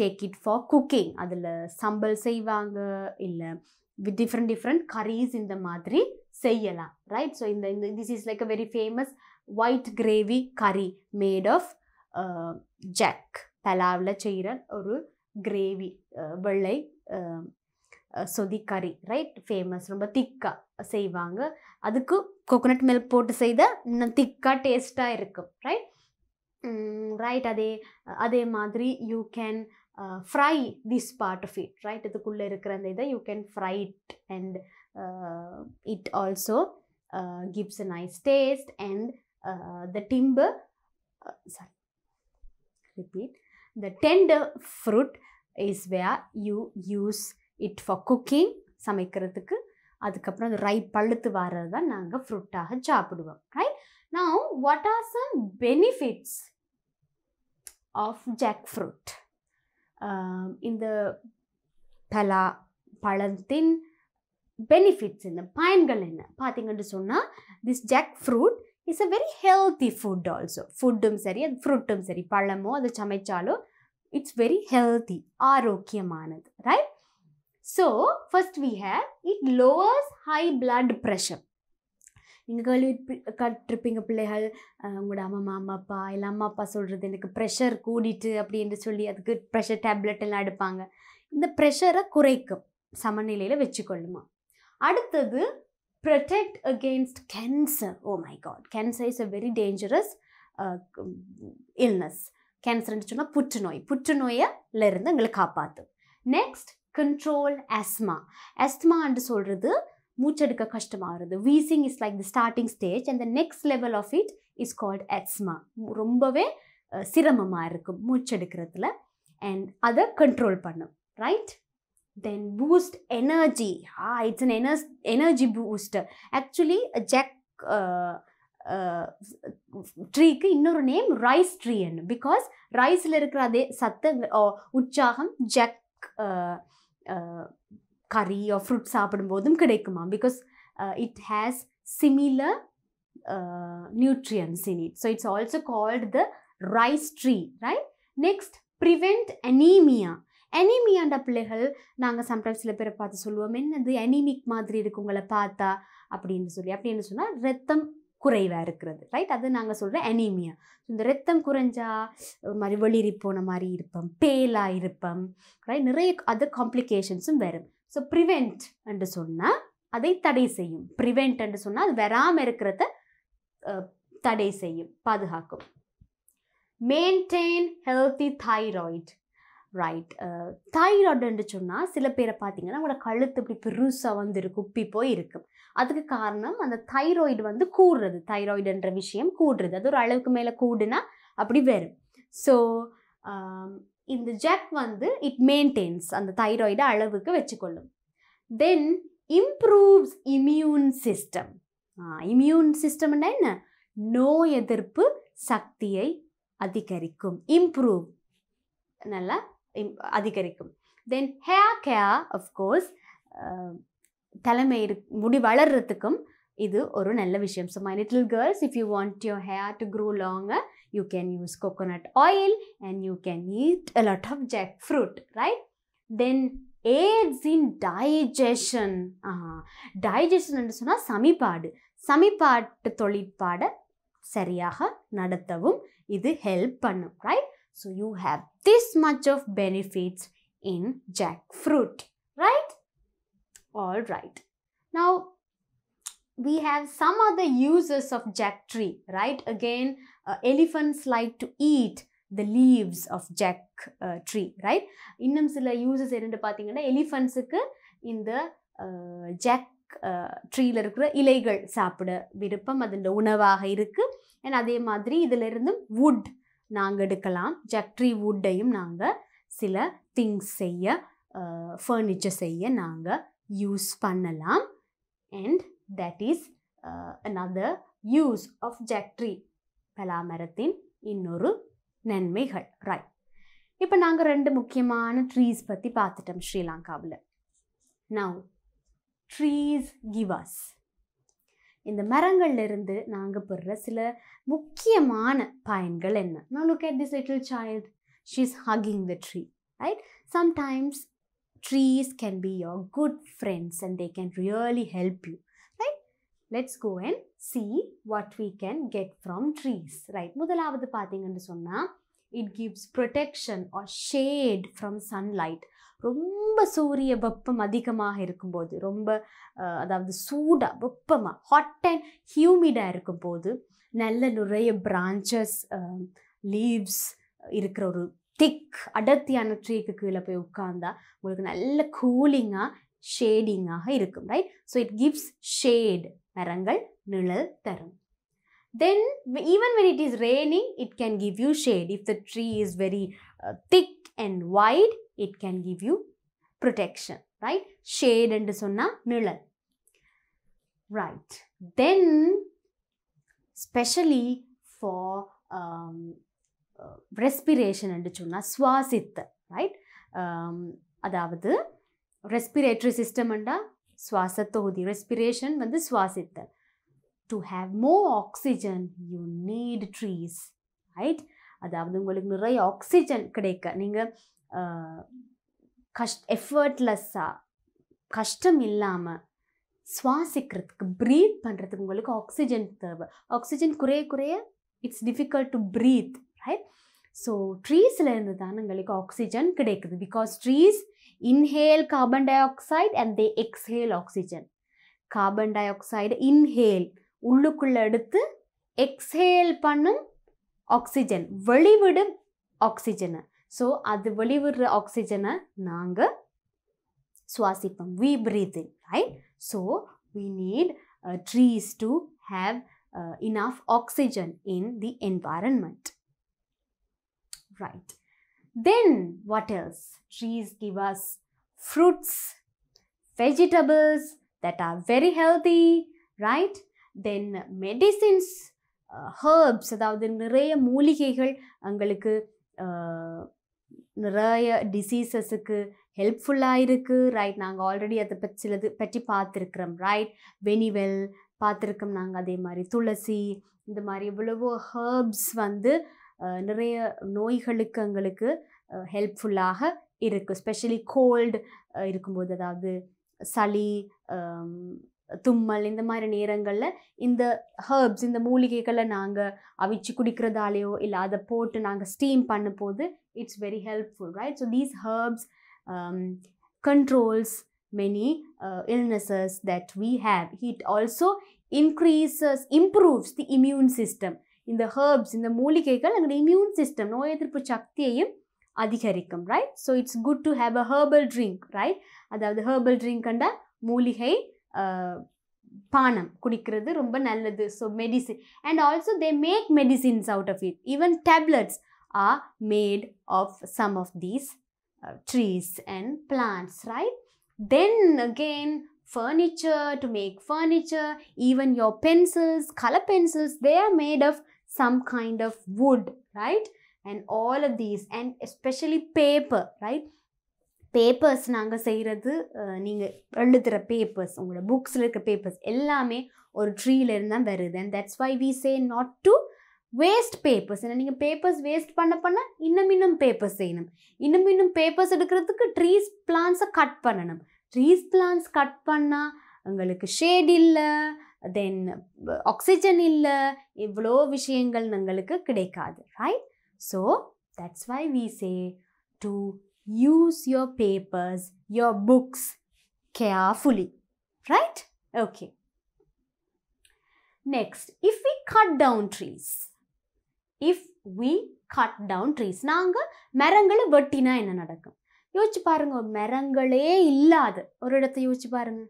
take it for cooking அதில் சம்பல் செய்வாங்க இல்லை வித் டிஃப்ரெண்ட் டிஃப்ரெண்ட் கரீஸ் இந்த மாதிரி செய்யலாம் ரைட் ஸோ இந்த இந்த this is like a very famous white gravy curry made of jack பலாவில் செய்கிற ஒரு கிரேவி uh, வெள்ளை uh, uh, சொதி கறி ரைட் ஃபேமஸ் ரொம்ப திக்காக செய்வாங்க. அதுக்கு கோகோனட் மில்க் போட்டு செய்த இன்னும் திக்காக டேஸ்ட்டாக இருக்கும் ரைட் ரைட் அதே அதே மாதிரி you can fry this part of it right இதுக்குள்ளே இருக்கிற அந்த இதை you can fry it and Uh, it also uh, gives a nice taste and uh, the timber uh, sorry repeat. The tender fruit is where you use it for cooking சமைக்கிறதுக்கு. அதுக்கப்புறம் அது ரை பழுத்து வர்றது தான் நாங்கள் ஃப்ரூட்டாக சாப்பிடுவோம் right now what are some benefits of jack fruit இந்த பலா பழத்தின் பெனிஃபிட்ஸ் என்ன? பயன்கள் என்ன? பார்த்தீங்கன்னு சொன்னால் this jack fruit is a very healthy food also ஃபுட்டும் சரி அது ஃப்ரூட்டும் சரி பழமோ அது சமைச்சாலும் இட்ஸ் வெரி ஹெல்த்தி ஆரோக்கியமானது right so first we have it lowers high blood pressure நீங்கள் கேள்வி கட்டிருப்பீங்க பிள்ளைகள் உங்களோட அம்மா அம்மா அப்பா இல்லை அம்மா அப்பா சொல்கிறது எனக்கு ப்ரெஷர் கூடிட்டு அப்படின்னு சொல்லி அதுக்கு ப்ரெஷர் டேப்லெட் எல்லாம் எடுப்பாங்க. இந்த ப்ரெஷரை குறைக்கும் சமநிலையில் வச்சுக்கொள்ளுமா? அடுத்தது protect against cancer oh my God cancer is a very dangerous illness கேன்சர்னு சொன்னால் புற்றுநோய். புற்றுநோயிலிருந்து எங்களை காப்பாற்றும் நெக்ஸ்ட் கண்ட்ரோல் அஸ்மா asthmaன்னு சொல்கிறது மூச்செடுக்க கஷ்டமாகிறது. Wheezing is like the starting stage and the next level of it is called asthma ரொம்பவே சிரமமாக இருக்கும் மூச்செடுக்கிறதுல. அண்ட் அதை கண்ட்ரோல் பண்ணும். Right then boost energy ah it's an ener energy booster actually jack ட்ரீக்கு இன்னொரு நேம் ரைஸ் ட்ரீன்னு பிகாஸ் ரைஸில் இருக்கிற அதே சத்து உற்சாகம் ஜக் கறி ஃப்ரூட் சாப்பிடும்போதும் கிடைக்குமா? Because it has similar nutrients in it so it's also called the rice tree right next prevent anaemia அனீமியாண்ட பிள்ளைகள் நாங்கள் சம்டைம்ஸ் சில பேரை பார்த்து சொல்லுவோம் என்னது எனிமிக் மாதிரி இருக்கு உங்களை பார்த்தா? அப்படின்னு சொல்லி. அப்படின்னு சொன்னால் ரத்தம் குறைவாக இருக்கிறது ரைட் அது நாங்கள் சொல்கிற அனீமியா இந்த ரத்தம் குறைஞ்சா ஒரு மாதிரி வெளிரி போன மாதிரி இருப்போம் பேலாக இருப்போம் ரைட் நிறைய அதர் காம்ப்ளிகேஷன்ஸும் வரும். ஸோ ப்ரிவெண்ட் என்று சொன்னால் அதை தடை செய்யும். ப்ரிவெண்ட் என்று சொன்னால் அது வராமல் இருக்கிறத தடை செய்யும் பாதுகாக்கும். மெயின்டைன் ஹெல்த்தி தைராய்டு ரைட் தைராய்டுன்னு சொன்னால் சில பேரை பார்த்தீங்கன்னா உங்களோட கழுத்து இப்படி பெருசாக வந்து இருக்கும் உப்பி போய் இருக்கும் அதுக்கு காரணம் அந்த தைராய்டு வந்து கூடுறது. தைராய்டுன்ற விஷயம் கூடுறது. அது ஒரு அளவுக்கு மேலே கூடுனா அப்படி வரும். ஸோ இந்த ஜெக் வந்து இட் மெயின்டைன்ஸ் அந்த தைராய்டை அளவுக்கு வச்சுக்கொள்ளும். Then improves immune system immune சிஸ்டம்னா என்ன? நோய் எதிர்ப்பு சக்தியை அதிகரிக்கும். இம்ப்ரூவ் நல்லா? அதிகரிக்கும். தென் ஹேர் கேர் அஃப்கோர்ஸ் தலைமை இரு முடி வளர்கிறதுக்கும் இது ஒரு நல்ல விஷயம். So my little girls if you want your hair to grow longer you can use coconut oil and you can eat a lot of jack fruit right then aids in digestion digestion என்று சொன்னால் சமிபாடு சமிபாட்டு தொழிற்பாடை சரியாக நடத்தவும் இது help பண்ணும் right So you have this much of benefits in jackfruit, right? all right. Now we have some other uses of jack tree right? Again uh, elephants like to eat the leaves of jack uh, tree right? இன்னும் சில uses என்னென்னு பார்த்தீங்கன்னா எலிஃபண்ட்ஸுக்கு இந்த uh, jack ட்ரீல uh, இருக்கிற இலைகள் சாப்பிட விருப்பம். அதன் உணவாக இருக்குது அண்ட் அதே மாதிரி இதில் இருந்தும் வுட் நாங்கள் எடுக்கலாம். ஜக்ட்ரி வுட்டையும் நாங்கள் சில திங்ஸ் செய்ய ஃபர்னிச்சர் செய்ய நாங்கள் யூஸ் பண்ணலாம். And that is another use of jack tree பலாமரத்தின் இன்னொரு நன்மைகள். ரைட் இப்போ நாங்கள் ரெண்டு முக்கியமான ட்ரீஸ் பற்றி பார்த்துட்டோம் ஸ்ரீலங்காவில் நவ் ட்ரீஸ் கிவ் அஸ் இந்த மரங்கள்லேருந்து நாங்கள் பெறுற சில முக்கியமான பயன்கள் என்ன நான் look at this little child she is hugging the tree right sometimes trees can be your good friends and they can really help you right let's go and see what we can get from trees right முதலாவது பார்த்தீங்கன்னு சொன்னால் it gives protection or shade from sunlight ரொம்ப சூரிய வெப்பம் அதிகமாக இருக்கும்போது ரொம்ப அதாவது சூடாக வெப்பமாக ஹாட் அண்ட் ஹியூமிடாக இருக்கும்போது நல்ல நிறைய பிரான்ச்சஸ் லீவ்ஸ் இருக்கிற ஒரு திக் அடர்த்தியான ட்ரீக்கு கீழே போய் உட்கார்ந்தா உங்களுக்கு நல்ல கூலிங்காக ஷேடிங்காக இருக்கும் right so it gives shade மரங்கள் நிழல் தரும். Then even when it is raining it can give you shade if the tree is very thick and thick it can give you protection right protection என்று சொன்னா நிழல். Right then specially for respiration என்று சொன்னால் சுவாசித்த right um, அதாவது respiratory சிஸ்டம்ண்டா சுவாச தொகுதி ரெஸ்பிரேஷன் வந்து சுவாசித்தல் to have more oxygen you need trees right அதாவது உங்களுக்கு நிறைய ஆக்சிஜன் கிடைக்க. நீங்கள் கஷ் எஃபர்ட்லெஸ்ஸாக கஷ்டம் இல்லாமல் சுவாசிக்கிறதுக்கு ப்ரீத் பண்ணுறதுக்கு உங்களுக்கு ஆக்சிஜன் தேவை. ஆக்சிஜன் குறைய குறைய it's difficult to breathe right so ட்ரீஸில் இருந்து தான் எங்களுக்கு ஆக்சிஜன் கிடைக்குது. Because trees inhale carbon dioxide and they exhale oxygen carbon dioxide inhale உள்ளுக்குள்ளே எடுத்து எக்ஸ்ஹேல் பண்ணும் ஆக்சிஜன் வெளிவிடும் ஆக்சிஜனை ஸோ அது வெளிவிடுற ஆக்சிஜனை நாங்கள் சுவாசிப்போம். We breathe in right so we need trees to have enough oxygen in the environment right then what else trees give us fruits vegetables that are very healthy right? Then medicines uh, herbs அதாவது நிறைய மூலிகைகள் எங்களுக்கு uh, நிறைய டிசீசஸுக்கு ஹெல்ப்ஃபுல்லாக இருக்குது right நாங்கள் already அதை பற்றி சிலது பற்றி பார்த்துருக்குறோம். ரைட் வெனிவெல் பார்த்துருக்கோம் நாங்கள் அதே மாதிரி துளசி இந்த மாதிரி எவ்வளவோ ஹர்ப்ஸ் வந்து நிறைய நோய்களுக்கு எங்களுக்கு ஹெல்ப்ஃபுல்லாக இருக்குது ஸ்பெஷலி கோல்டு இருக்கும்போது அதாவது சளி தும்மல் இந்த மாதிரி நேரங்களில் இந்த ஹர்ப்ஸ் இந்த மூலிகைகளை நாங்கள் அவிச்சு குடிக்கிறதாலேயோ இல்லை அதை போட்டு நாங்கள் ஸ்டீம் பண்ணும் போது it's very helpful right so these herbs controls many illnesses that we have heat also increases improves the immune system இந்த ஹர்ப்ஸ் இந்த மூலிகைகள் எங்களுடைய இம்யூன் சிஸ்டம் நோய் எதிர்ப்பு சக்தியையும் அதிகரிக்கும் right so it's good to have a herbal drink right அதாவது herbal ட்ரிங்க்ண்டா மூலிகை பானம் குடிக்கிறது ரொம்ப நல்லது so medicine and also they make medicines out of it even tablets are made of some of these trees and plants right then again furniture to make furniture even your pencils color pencils they are made of some kind of wood right and all of these and especially paper right Papers நாங்கள் செய்கிறது நீங்கள் எழுதுகிற papers உங்களோட புக்ஸில் இருக்க papers எல்லாமே ஒரு ட்ரீலேருந்து தான் வருது. And that's why we say not to waste papers ஏன்னா நீங்கள் பேப்பர்ஸ் வேஸ்ட் பண்ண பண்ண இன்னும் இன்னும் பேப்பர்ஸ் செய்யணும். இன்னும் இன்னும் பேப்பர்ஸ் எடுக்கிறதுக்கு ட்ரீஸ் பிளான்ஸை கட் பண்ணணும். ட்ரீஸ் பிளான்ஸ் கட் பண்ணால் உங்களுக்கு ஷேட் இல்லை தென் ஆக்சிஜன் இல்லை இவ்வளோ விஷயங்கள் எங்களுக்கு கிடைக்காது. Right so that's why we say to use your papers, your books carefully. Right? Okay. Next, if we cut down trees, if we cut down trees, நாங்கள் மரங்களை வெட்டினா என்ன நடக்கும் யோசிச்சு பாருங்க மரங்களே இல்லாத ஒரு இடத்த யோசிச்சு பாருங்க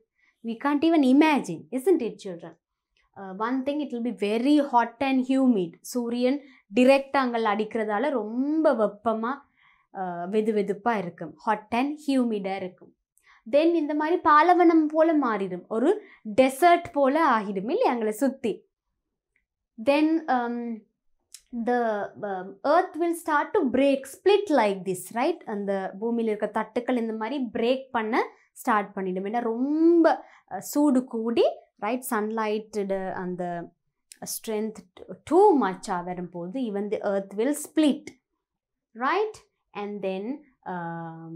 we can't even imagine isn't it children one thing it will be very hot and humid சூரியன் டிரெக்ட் அடிக்கிறதால ரொம்ப வெப்பமாக வெது வெதுப்பாக இருக்கும். ஹாட் அண்ட் ஹியூமிடாக இருக்கும். தென் இந்த மாதிரி பாலவனம் போல் மாறிடும். ஒரு டெசர்ட் போல் ஆகிடும் இல்லையா எங்களை சுற்றி then the earth will start to break split like this right அந்த பூமியில் இருக்க தட்டுக்கள் இந்த மாதிரி பிரேக் பண்ண ஸ்டார்ட் பண்ணிடும். ஏன்னா ரொம்ப சூடு கூடி ரைட் சன்லைட்டு அந்த ஸ்ட்ரென்த் டூ மச்சாக வரும்போது even the earth will split right and then um,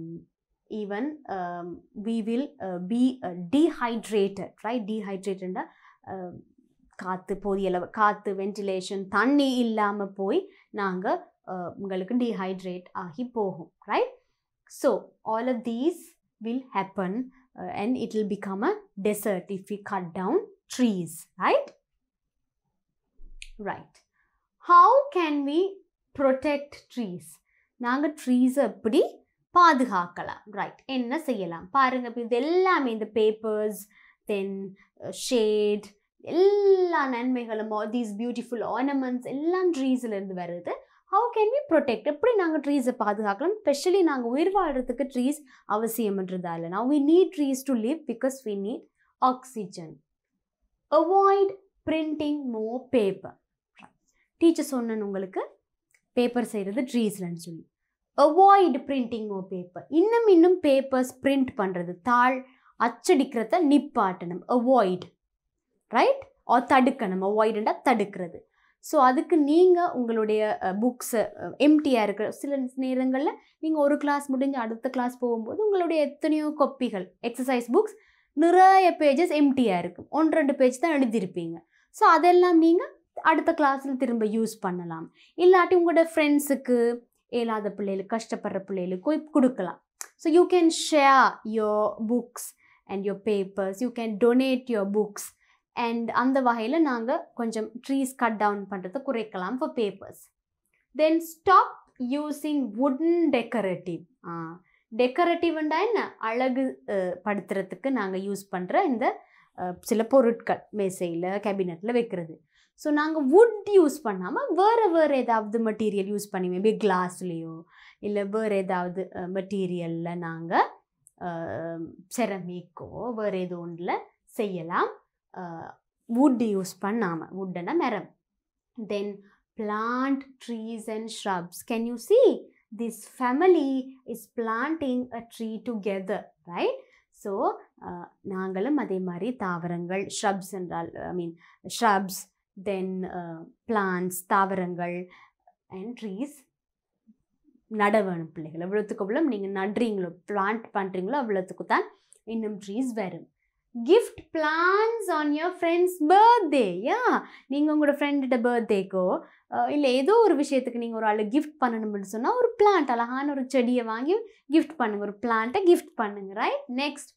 even um, we will uh, be uh, dehydrated right? Dehydrated காற்று போதிய அளவு காற்று வென்டிலேஷன் தண்ணி இல்லாமல் போய் நாங்கள் உங்களுக்கு டீஹைட்ரேட் ஆகி போகும் right so all of these will happen and it will become a desert if you cut down trees right right how can we protect trees நாங்கள் ட்ரீஸை எப்படி பாதுகாக்கலாம்? ரைட் என்ன செய்யலாம்? பாருங்கள் இப்போ இது எல்லாமே இந்த பேப்பர்ஸ் தென் ஷேட் எல்லா நன்மைகளும் தீஸ் பியூட்டிஃபுல் ஆர்னமெண்ட்ஸ் எல்லாம் ட்ரீஸ்லேருந்து வருது. ஹவு கேன் வி ப்ரொடெக்ட் எப்படி நாங்கள் ட்ரீஸை பாதுகாக்கலாம்? ஸ்பெஷலி நாங்கள் உயிர் வாழ்கிறதுக்கு ட்ரீஸ் அவசியம்ன்றதால நான் we need trees to live because we need oxygen avoid printing more paper teacher சொன்னேன் உங்களுக்கு. பேப்பர் செய்கிறது ட்ரீஸ்லன்னு சொல்லி. அவாய்டு பிரிண்டிங் ஓ பேப்பர் இன்னும் இன்னும் பேப்பர்ஸ் பிரிண்ட் பண்ணுறது தாள் அச்சடிக்கிறத நிப்பாட்டணும். அவாய்ட் ரைட் ஆ தடுக்கணும். அவாய்டுண்டா தடுக்கிறது. ஸோ அதுக்கு நீங்கள் உங்களுடைய புக்ஸை எம்டியாக இருக்கிற சில நேரங்களில் நீங்கள் ஒரு கிளாஸ் முடிஞ்சு அடுத்த கிளாஸ் போகும்போது உங்களுடைய எத்தனையோ கொப்பிகள் எக்ஸசைஸ் புக்ஸ் நிறைய பேஜஸ் எம்டியாக இருக்கும். ஒன்று ரெண்டு பேஜ் தான் எழுதியிருப்பீங்க. ஸோ அதெல்லாம் நீங்கள் அடுத்த கிளாஸில் திரும்ப யூஸ் பண்ணலாம். இல்லாட்டி உங்களோட ஃப்ரெண்ட்ஸுக்கு இயலாத பிள்ளைகளுக்கு கஷ்டப்படுற பிள்ளைகளுக்கு கொடுக்கலாம். So you can share your books and your papers you can donate your books and அந்த வகையில் நாங்கள் கொஞ்சம் ட்ரீஸ் கட் டவுன் பண்ணுறதை குறைக்கலாம் for papers then stop using wooden decorative டெக்கரேட்டிவ்ண்டா என்ன? அழகு படுத்துறதுக்கு நாங்கள் யூஸ் பண்ணுற இந்த சில பொருட்கள் மேசையில் கேபினெட்டில் வைக்கிறது. ஸோ நாங்கள் வுட் யூஸ் பண்ணாமல் வேறு வேறு ஏதாவது மெட்டீரியல் யூஸ் பண்ணி மேபி கிளாஸ்லேயோ இல்லை வேறு ஏதாவது மெட்டீரியலில் நாங்கள் செரமிக்கோ வேறு ஏதோ ஒன்றில் செய்யலாம். வுட் யூஸ் பண்ணாமல் வுட்டுன்னா மரம் then plant trees and shrubs can you see this family is planting a tree together right so நாங்களும் அதே மாதிரி தாவரங்கள் ஷ்ரப்ஸ் என்றால் I mean shrubs then plants uh, தாவரங்கள் அண்ட் ட்ரீஸ் நட வேணும் பிள்ளைகள். எவ்வளோத்துக்கு எவ்வளோ நீங்கள் நடுறீங்களோ பிளான்ட் பண்ணுறீங்களோ அவ்வளோத்துக்கு தான் இன்னும் ட்ரீஸ் வரும். Gift plants on your friends birthday யா நீங்கள் உங்களோட ஃப்ரெண்டோட பர்த்டேக்கோ இல்லை ஏதோ ஒரு விஷயத்துக்கு நீங்கள் ஒரு ஆள் கிஃப்ட் பண்ணணும்னு சொன்னால் ஒரு பிளான்ட் அழகான ஒரு செடியை வாங்கி கிஃப்ட் பண்ணுங்க. ஒரு பிளான்ட்டை கிஃப்ட் பண்ணுங்க. Right next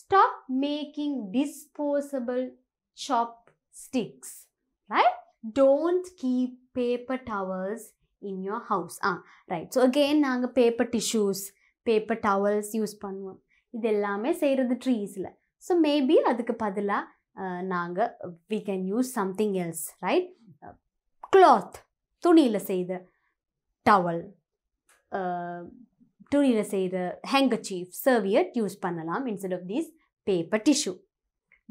stop making disposable chopsticks right don't keep paper towels in your house ah right so again நாங்கள் paper tissues paper towels use பண்ணுவோம். இது எல்லாமே செய்கிறது ட்ரீஸில் ஸோ மேபி அதுக்கு பதிலாக நாங்கள் we can use something else right cloth துணியில் செய்த டவல் துணியில் செய்கிற ஹேங்கச்சீஃப் சர்வியட் யூஸ் பண்ணலாம் instead of these paper tissue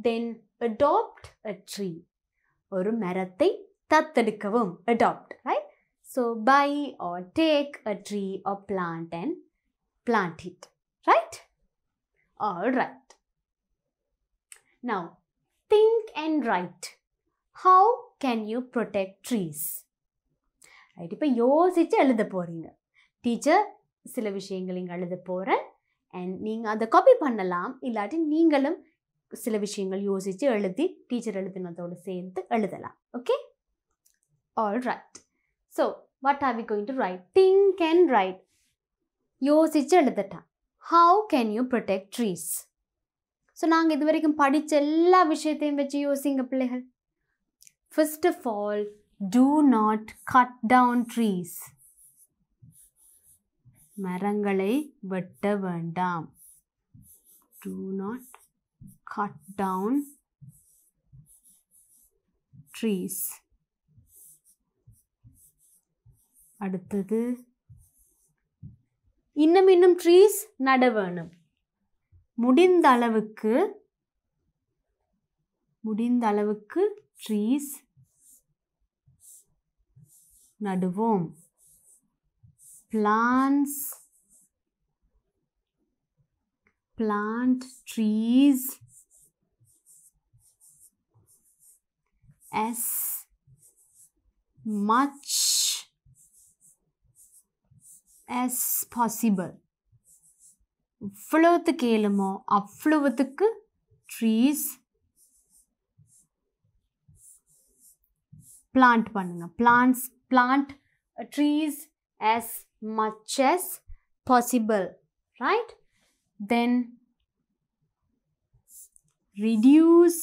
then adopt a tree ஒரு மரத்தை தத்தெடுக்கவும் adopt right so buy or take a tree or plant and plant it right all right now think and write how can you protect trees right இப்போ யோசித்து எழுத போகிறீங்க teacher சில விஷயங்கள் இங்கே எழுத போகிறேன் அண்ட் நீங்கள் அதை காப்பி பண்ணலாம். இல்லாட்டி நீங்களும் சில விஷயங்கள் யோசித்து எழுதி டீச்சர் எழுதினதோடு சேர்த்து எழுதலாம். Okay all right so what are we going to write think and write யோசித்து எழுதட்டான் how can you protect trees so நாங்கள் இது வரைக்கும் படித்த எல்லா விஷயத்தையும் வச்சு யோசிங்க பிள்ளைகள். First of all do not cut down trees மரங்களை வெட்ட வேண்டாம். Do not cut down trees அடுத்தது இன்னும் இன்னும் ட்ரீஸ் நட வேணும். முடிந்த அளவுக்கு முடிந்த அளவுக்கு ட்ரீஸ் நடுவோம். Plants plant trees as much as possible இவ்வளவுத்துக்கு ஏழுமோ அவ்வளவுத்துக்கு trees plant பண்ணுங்க plants plant trees as much as possible right then reduce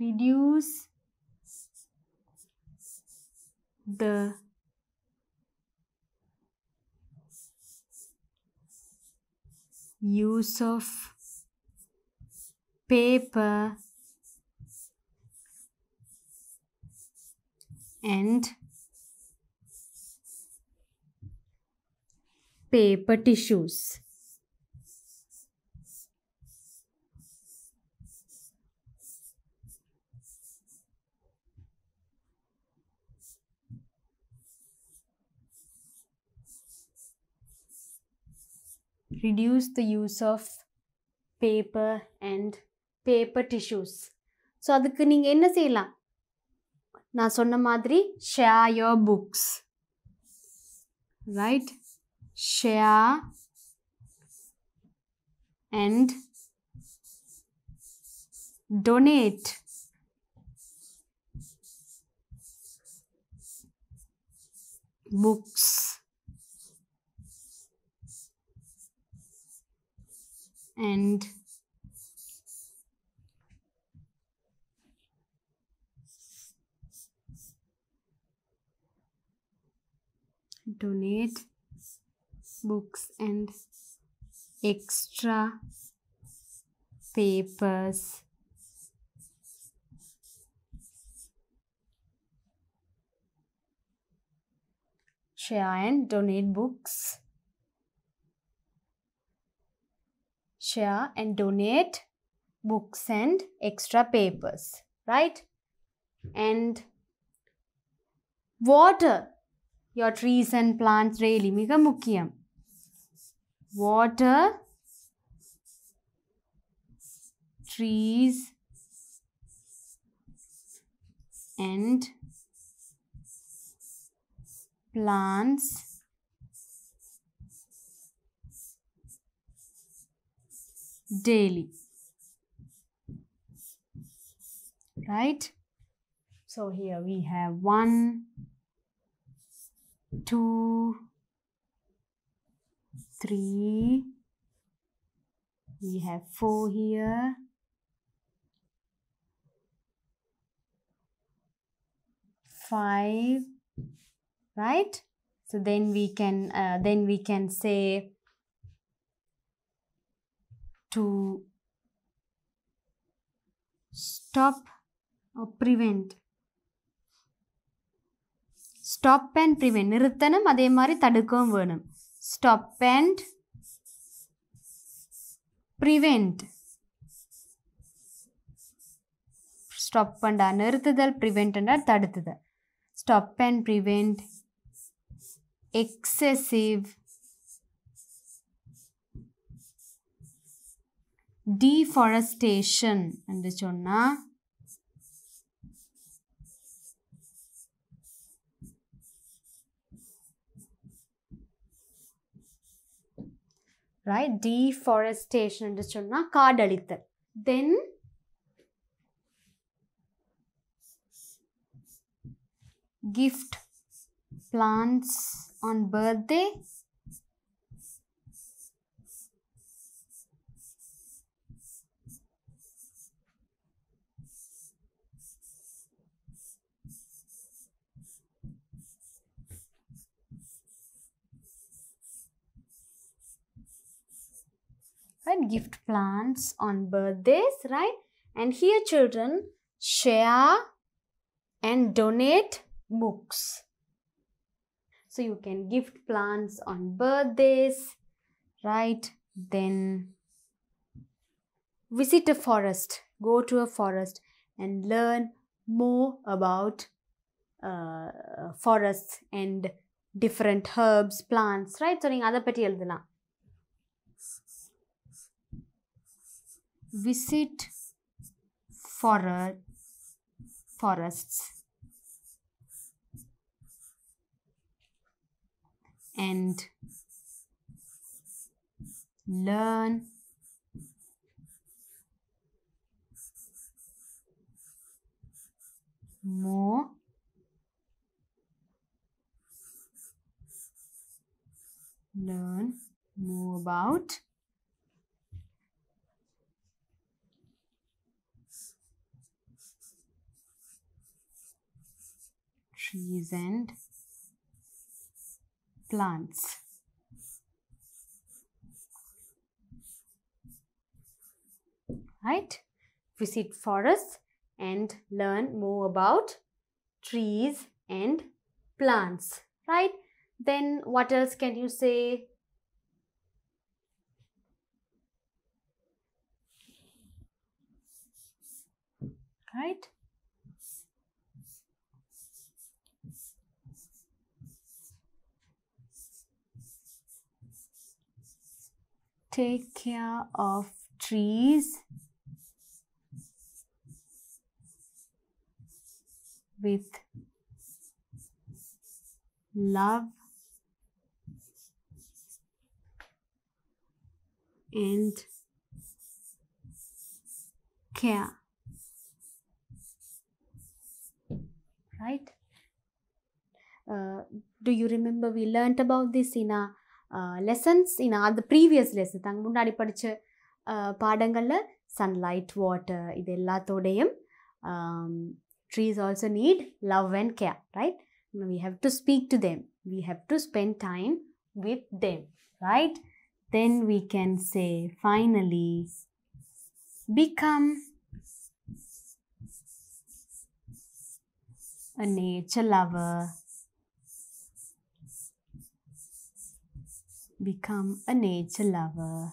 reduce the use of paper and paper tissues. Reduce the use of paper and paper tissues. So அதுக்கு நீங்கள் என்ன செய்யலாம் நான் சொன்ன மாதிரி share your books right share and donate books And donate books and extra papers. Share and donate books share and donate books and extra papers right and water your trees and plants really மிக முக்கியம் water trees and plants daily right? So here we have one two three. We have four here. Five right? So then we can uh, then we can say to stop or prevent stop and prevent நிறுத்தணும் அதே மாதிரி தடுக்கவும் வேணும் stop and prevent stop பண்ணா நிறுத்துதல் ப்ரிவெண்ட்னா தடுத்துதல் stop and prevent excessive deforestation என்று சொன்னா right deforestation என்று சொன்னா காடழித்தல் then gift plants on birthday right gift plants on birthdays right and here children share and donate books so you can gift plants on birthdays right then visit a forest go to a forest and learn more about uh, forests and different herbs plants right so நீங்கள் அதை பற்றி எழுதலாம் visit for forests and learn more learn more about trees and plants. Right? Visit forests and learn more about trees and plants. Right? Then what else can you say? Right? Take care of trees. With love and care. Right? Uh, do you remember we learnt about this in our lessons இன் அது previous lesson தாங்க முன்னாடி படித்த பாடங்களில் sunlight water இது எல்லாத்தோடையும் trees also need love and care right we have to speak to them we have to spend time with them right then we can say finally become a nature lover Become a nature lover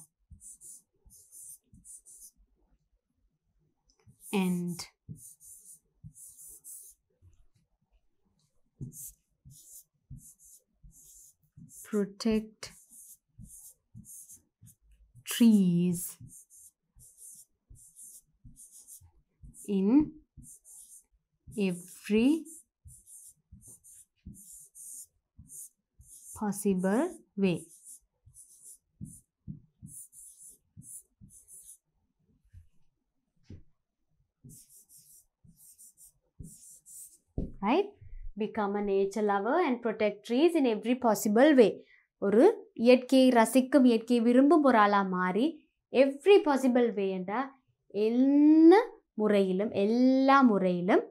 and protect trees in every possible way. Right become a nature lover and protect trees in every possible way ஒரு இயற்கையை ரசிக்கும் இயற்கையை விரும்பும் ஒரு ஆளாக மாறி every possible வே என்ன முறையிலும் எல்லா முறையிலும்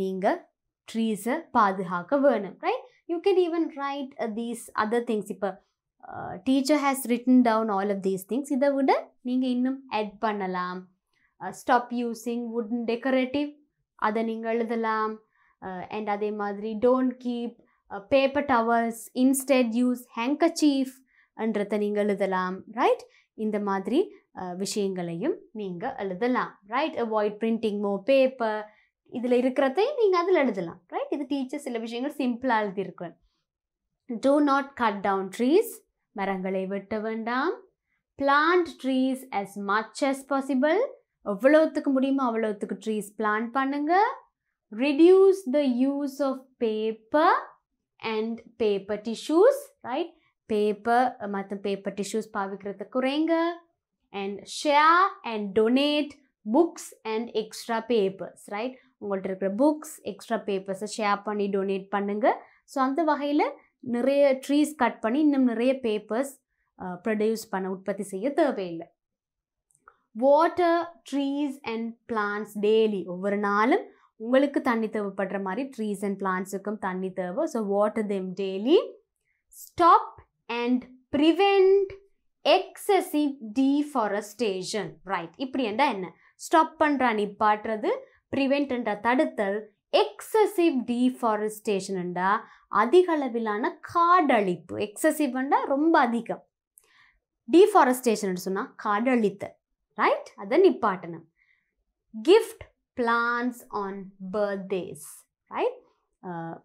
நீங்கள் ட்ரீஸை பாதுகாக்க வேணும் right you can even write these other things இப்போ teacher has written down all of these things இதை விட நீங்கள் இன்னும் ஆட் பண்ணலாம். ஸ்டாப் யூஸிங் வுட் டெக்கரேட்டிவ் அதை நீங்கள் எழுதலாம். Uh, அண்ட் அதே மாதிரி don't keep paper towers instead use ஹேங்கச்சீஃப்ன்றதை நீங்கள் எழுதலாம் ரைட் இந்த மாதிரி uh, விஷயங்களையும் நீங்கள் எழுதலாம் right avoid printing more paper இதில் இருக்கிறதையும் நீங்கள் அதில் எழுதலாம் ரைட் இது டீச்சர் சில விஷயங்கள் சிம்பிளாக எழுதியிருக்கேன் do not cut down trees மரங்களை வெட்ட வேண்டாம். Plant trees as much as possible எவ்வளோத்துக்கு முடியுமோ அவ்வளோத்துக்கு ட்ரீஸ் பிளான்ட் பண்ணுங்கள் reduce the use of paper and paper tissues right? Paper மற்றும் பேப்பர் டிஷ்யூஸ் பாவிக்கிறத குறைங்க. And share and donate books and extra papers right உங்கள்கிட்ட இருக்கிற புக்ஸ் எக்ஸ்ட்ரா பேப்பர்ஸை share பண்ணி டொனேட் பண்ணுங்கள் ஸோ அந்த வகையில் நிறைய ட்ரீஸ் கட் பண்ணி இன்னும் நிறைய பேப்பர்ஸ் ப்ரொடியூஸ் பண்ண உற்பத்தி செய்ய தேவையில்லை. Water trees and plants daily ஒவ்வொரு நாளும் உங்களுக்கு தண்ணி தேவைப்படுற மாதிரி ட்ரீஸ் அண்ட் பிளான்ஸுக்கும் தண்ணி தேவை. So water them daily stop and prevent excessive deforestation right இப்படி என்றால் என்ன? ஸ்டாப் பண்ணுறா நிப்பாட்டுறது ப்ரிவெண்ட்ன்ற தடுத்தல் எக்ஸசிவ் டீஃபாரஸ்டேஷன்டா அதிக அளவிலான காடழிப்பு. எக்ஸசிவ்ண்டா ரொம்ப அதிகம். டீஃபாரஸ்டேஷன் சொன்னால் காடழித்தல். ரைட் அதை நிப்பாட்டணும். Gift plants on birthdays right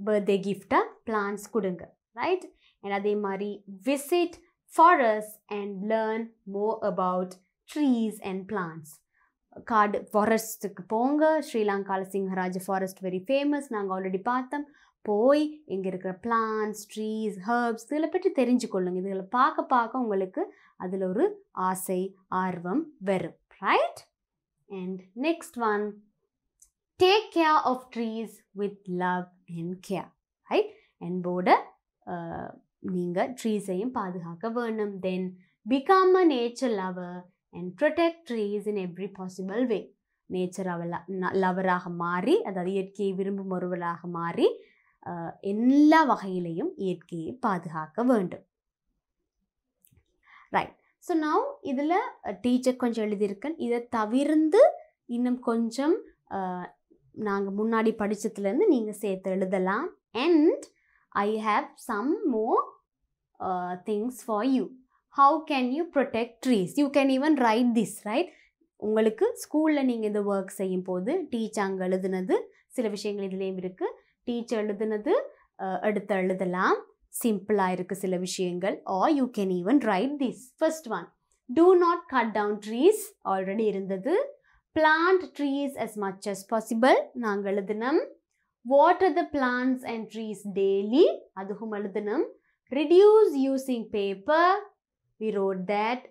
birthday கிஃப்டாக பிளான்ஸ் கொடுங்க ரைட் அண்ட் அதே மாதிரி visit forest and learn more about trees and plants காடு ஃபாரஸ்ட்டுக்கு போங்க. ஸ்ரீலங்காவில் சிங்கராஜ ஃபாரஸ்ட் வெரி ஃபேமஸ் நாங்கள் ஆல்ரெடி பார்த்தோம். போய் இங்கே இருக்கிற பிளான்ஸ் ட்ரீஸ் ஹர்ப்ஸ் இதில் பற்றி தெரிஞ்சுக்கொள்ளுங்க. இதில் பார்க்க பார்க்க உங்களுக்கு அதில் ஒரு ஆசை ஆர்வம் வரும் right and next one take care of trees with love and care right என்போட நீங்கள் ட்ரீஸையும் பாதுகாக்க வேணும் then become a nature lover and protect trees in every possible way nature லவராக மாறி அதாவது இயற்கையை விரும்பும் ஒருவராக மாறி எல்லா வகையிலையும் இயற்கையை பாதுகாக்க வேண்டும். ரைட் ஸோ நான் இதில் டீச்சர் கொஞ்சம் எழுதியிருக்கேன். இதை தவிர்த்து இன்னும் கொஞ்சம் நாங்கள் முன்னாடி படித்ததுலேருந்து நீங்கள் சேர்த்து எழுதலாம். And I have some more things for you how can you protect trees you can even write this right உங்களுக்கு ஸ்கூலில் நீங்கள் இந்த ஒர்க் செய்யும் போது டீச்சர் அங்கே எழுதுனது சில விஷயங்கள் இதுலேயும் இருக்குது டீச்சர் எழுதுனது uh, எடுத்து எழுதலாம். சிம்பிளாக இருக்குது சில விஷயங்கள். Or you can even write this first one do not cut down trees already இருந்தது. Plant trees as much as possible நாங்கள் எழுதினம் water the plants and trees daily அதுவும் எழுதினம் reduce using paper we wrote that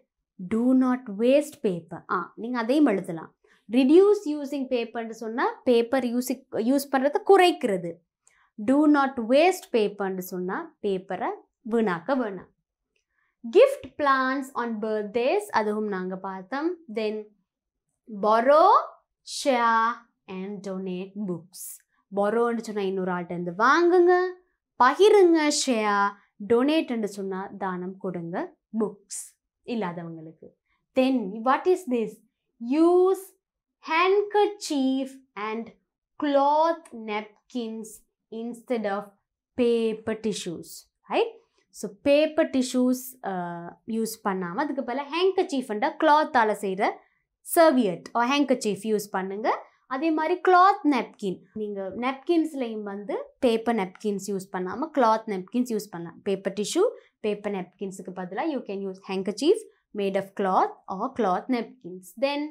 do not waste paper ஆ நீங்கள் அதையும் எழுதலாம். Reduce using பேப்பர்னு சொன்னால் paper யூஸி use பண்ணுறதை குறைக்கிறது. Two not waste பேப்பர்னு சொன்னால் பேப்பரை வீணாக்க வேணாம். கிஃப்ட் plants ஆன் பர்த்டேஸ் அதுவும் நாங்கள் பார்த்தோம். Then borrow share and donate books borrowன்னு சொன்னால் இன்னொரு ஆள்கிட்ட இருந்து வாங்குங்க. பகிருங்க ஷேர் டொனேட்னு சொன்னால் தானம் கொடுங்க புக்ஸ் இல்லாதவங்களுக்கு. Then what is this use handkerchief and cloth napkins instead of paper tissues right? So paper tissues use பண்ணாமல் அதுக்கு பதிலாக சீஃப்ன்ற கிளாத்தால் செய்கிற சர்வியட் ஆர் ஹேங்கர்ச்சீஃப் யூஸ் பண்ணுங்கள் அதே மாதிரி கிளாத் நெப்கின் நீங்கள் நெப்கின்ஸ்லேயும் வந்து பேப்பர் நெப்கின்ஸ் யூஸ் பண்ணாமல் கிளாத் நெப்கின்ஸ் யூஸ் பண்ணலாம். பேப்பர் டிஷ்யூ பேப்பர் நெப்கின்ஸுக்கு பதிலாக you can use handkerchief made of cloth or cloth napkins then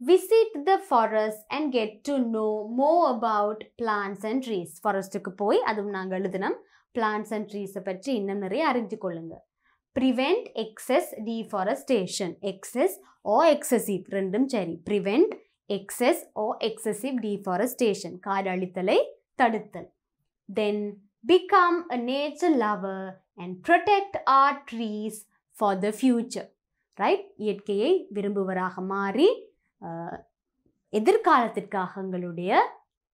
visit the forest and get to know more about plants and trees ஃபாரஸ்ட்டுக்கு போய் அதுவும் நாங்கள் எழுதினோம் plants and ட்ரீஸை பற்றி இன்னும் நிறைய அறிஞ்சு கொள்ளுங்கள் prevent excess deforestation. Excess or excessive ரெண்டும் சரி prevent excess or excessive deforestation. காடழித்தலை தடுத்தல் then become a nature lover and protect our trees for the future right இயற்கையை விரும்புவராக மாறி எதிர்காலத்திற்காக எங்களுடைய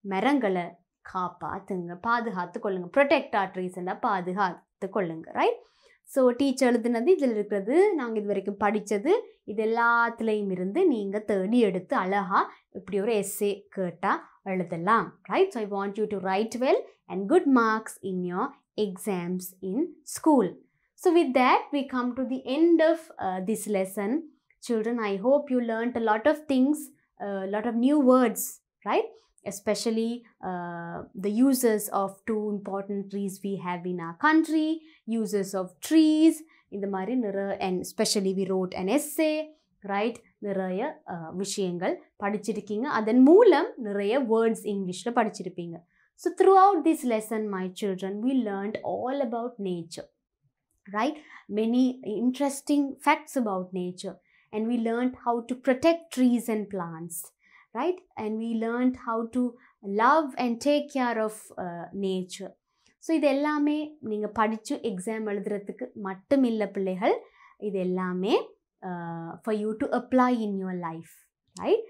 மரங்களை காப்பாற்றுங்க பாதுகாத்து கொள்ளுங்க. ப்ரொடெக்ட் ஆர் ட்ரீஸ்னா பாதுகாத்து கொள்ளுங்க. ரைட் ஸோ டீச்சர் எழுதுனது இதில் இருக்கிறது. நாங்கள் இது வரைக்கும் படித்தது இது எல்லாத்துலேயும் இருந்து நீங்கள் தேடி எடுத்து அழகாக இப்படி ஒரு எஸ்ஸே கேட்டால் எழுதலாம். Right so I want you to write well and good marks in your exams in school so with that we come to the end of this lesson children i hope you learnt a lot of things a lot of new words. Right? Especially uh, the uses of two important trees we have in our country uses of trees இந்த மாதிரி நிறைய and specially we wrote and essay right நிறைய uh, விஷயங்கள் படிச்சிருக்கீங்க அதன் மூலம் நிறைய words இங்கிலீஷில் படிச்சிருப்பீங்க so throughout this lesson my children we learned all about nature right many interesting facts about nature and we learned how to protect trees and plants. Right? And we learned how to love and take care of uh, nature. So இது எல்லாமே நீங்கள் படித்து exam எழுதுறதுக்கு மட்டும் இல்லை பிள்ளைகள் இது எல்லாமே for you to apply in your life right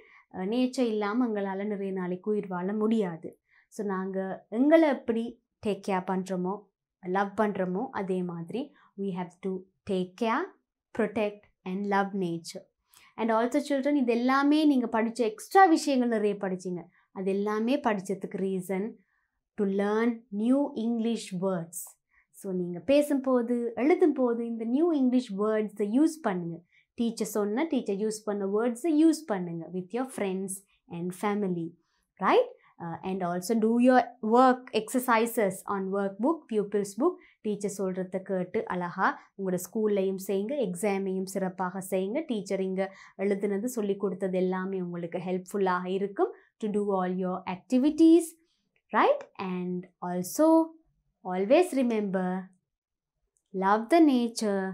nature இல்லாமல் எங்களால் நிறைய நாளைக்கு உயிர் வாழ முடியாது. ஸோ நாங்கள் எங்களை எப்படி டேக் கேர் பண்ணுறோமோ லவ் பண்ணுறோமோ அதே மாதிரி we have to take care protect and love nature and also children இது எல்லாமே நீங்கள் படித்த எக்ஸ்ட்ரா விஷயங்கள் நிறைய படிச்சிங்க. அது எல்லாமே படித்ததுக்கு reason to learn new English words so நீங்கள் பேசும்போது எழுதும் போது இந்த நியூ இங்கிலீஷ் வேர்ட்ஸை யூஸ் பண்ணுங்கள் டீச்சர் சொன்ன டீச்சர் யூஸ் பண்ண வேர்ட்ஸை யூஸ் பண்ணுங்கள் with your friends and family right and also do your work exercises on work book pupils book teacher சொல்கிறத கேட்டு அழகாக உங்களோட ஸ்கூல்லையும் செய்யுங்க எக்ஸாமையும் சிறப்பாக செய்யுங்க டீச்சர் இங்கே எழுதுனது சொல்லி கொடுத்தது எல்லாமே உங்களுக்கு ஹெல்ப்ஃபுல்லாக இருக்கும் to do all your activities right and also always remember love the nature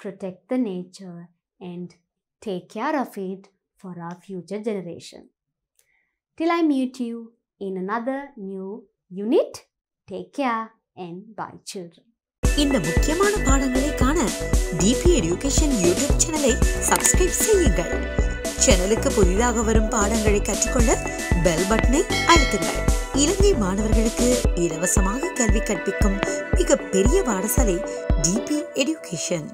protect the nature and take care of it for our future generation. Till I meet you, in another new unit. Take care and bye, children. இந்த முக்கியமான பாடங்களை காண DP education YouTube சேனலை subscribe செய்யுங்கள். சேனலுக்கு புதிதாக வரும் பாடங்களை கற்றுக்கொள்ள பெல் பட்டனை அழுத்துங்கள். இலங்கை மாணவர்களுக்கு இலவசமாக கல்வி கற்பிக்கும் மிக பெரிய பாடசாலை டிபி எடுகேஷன்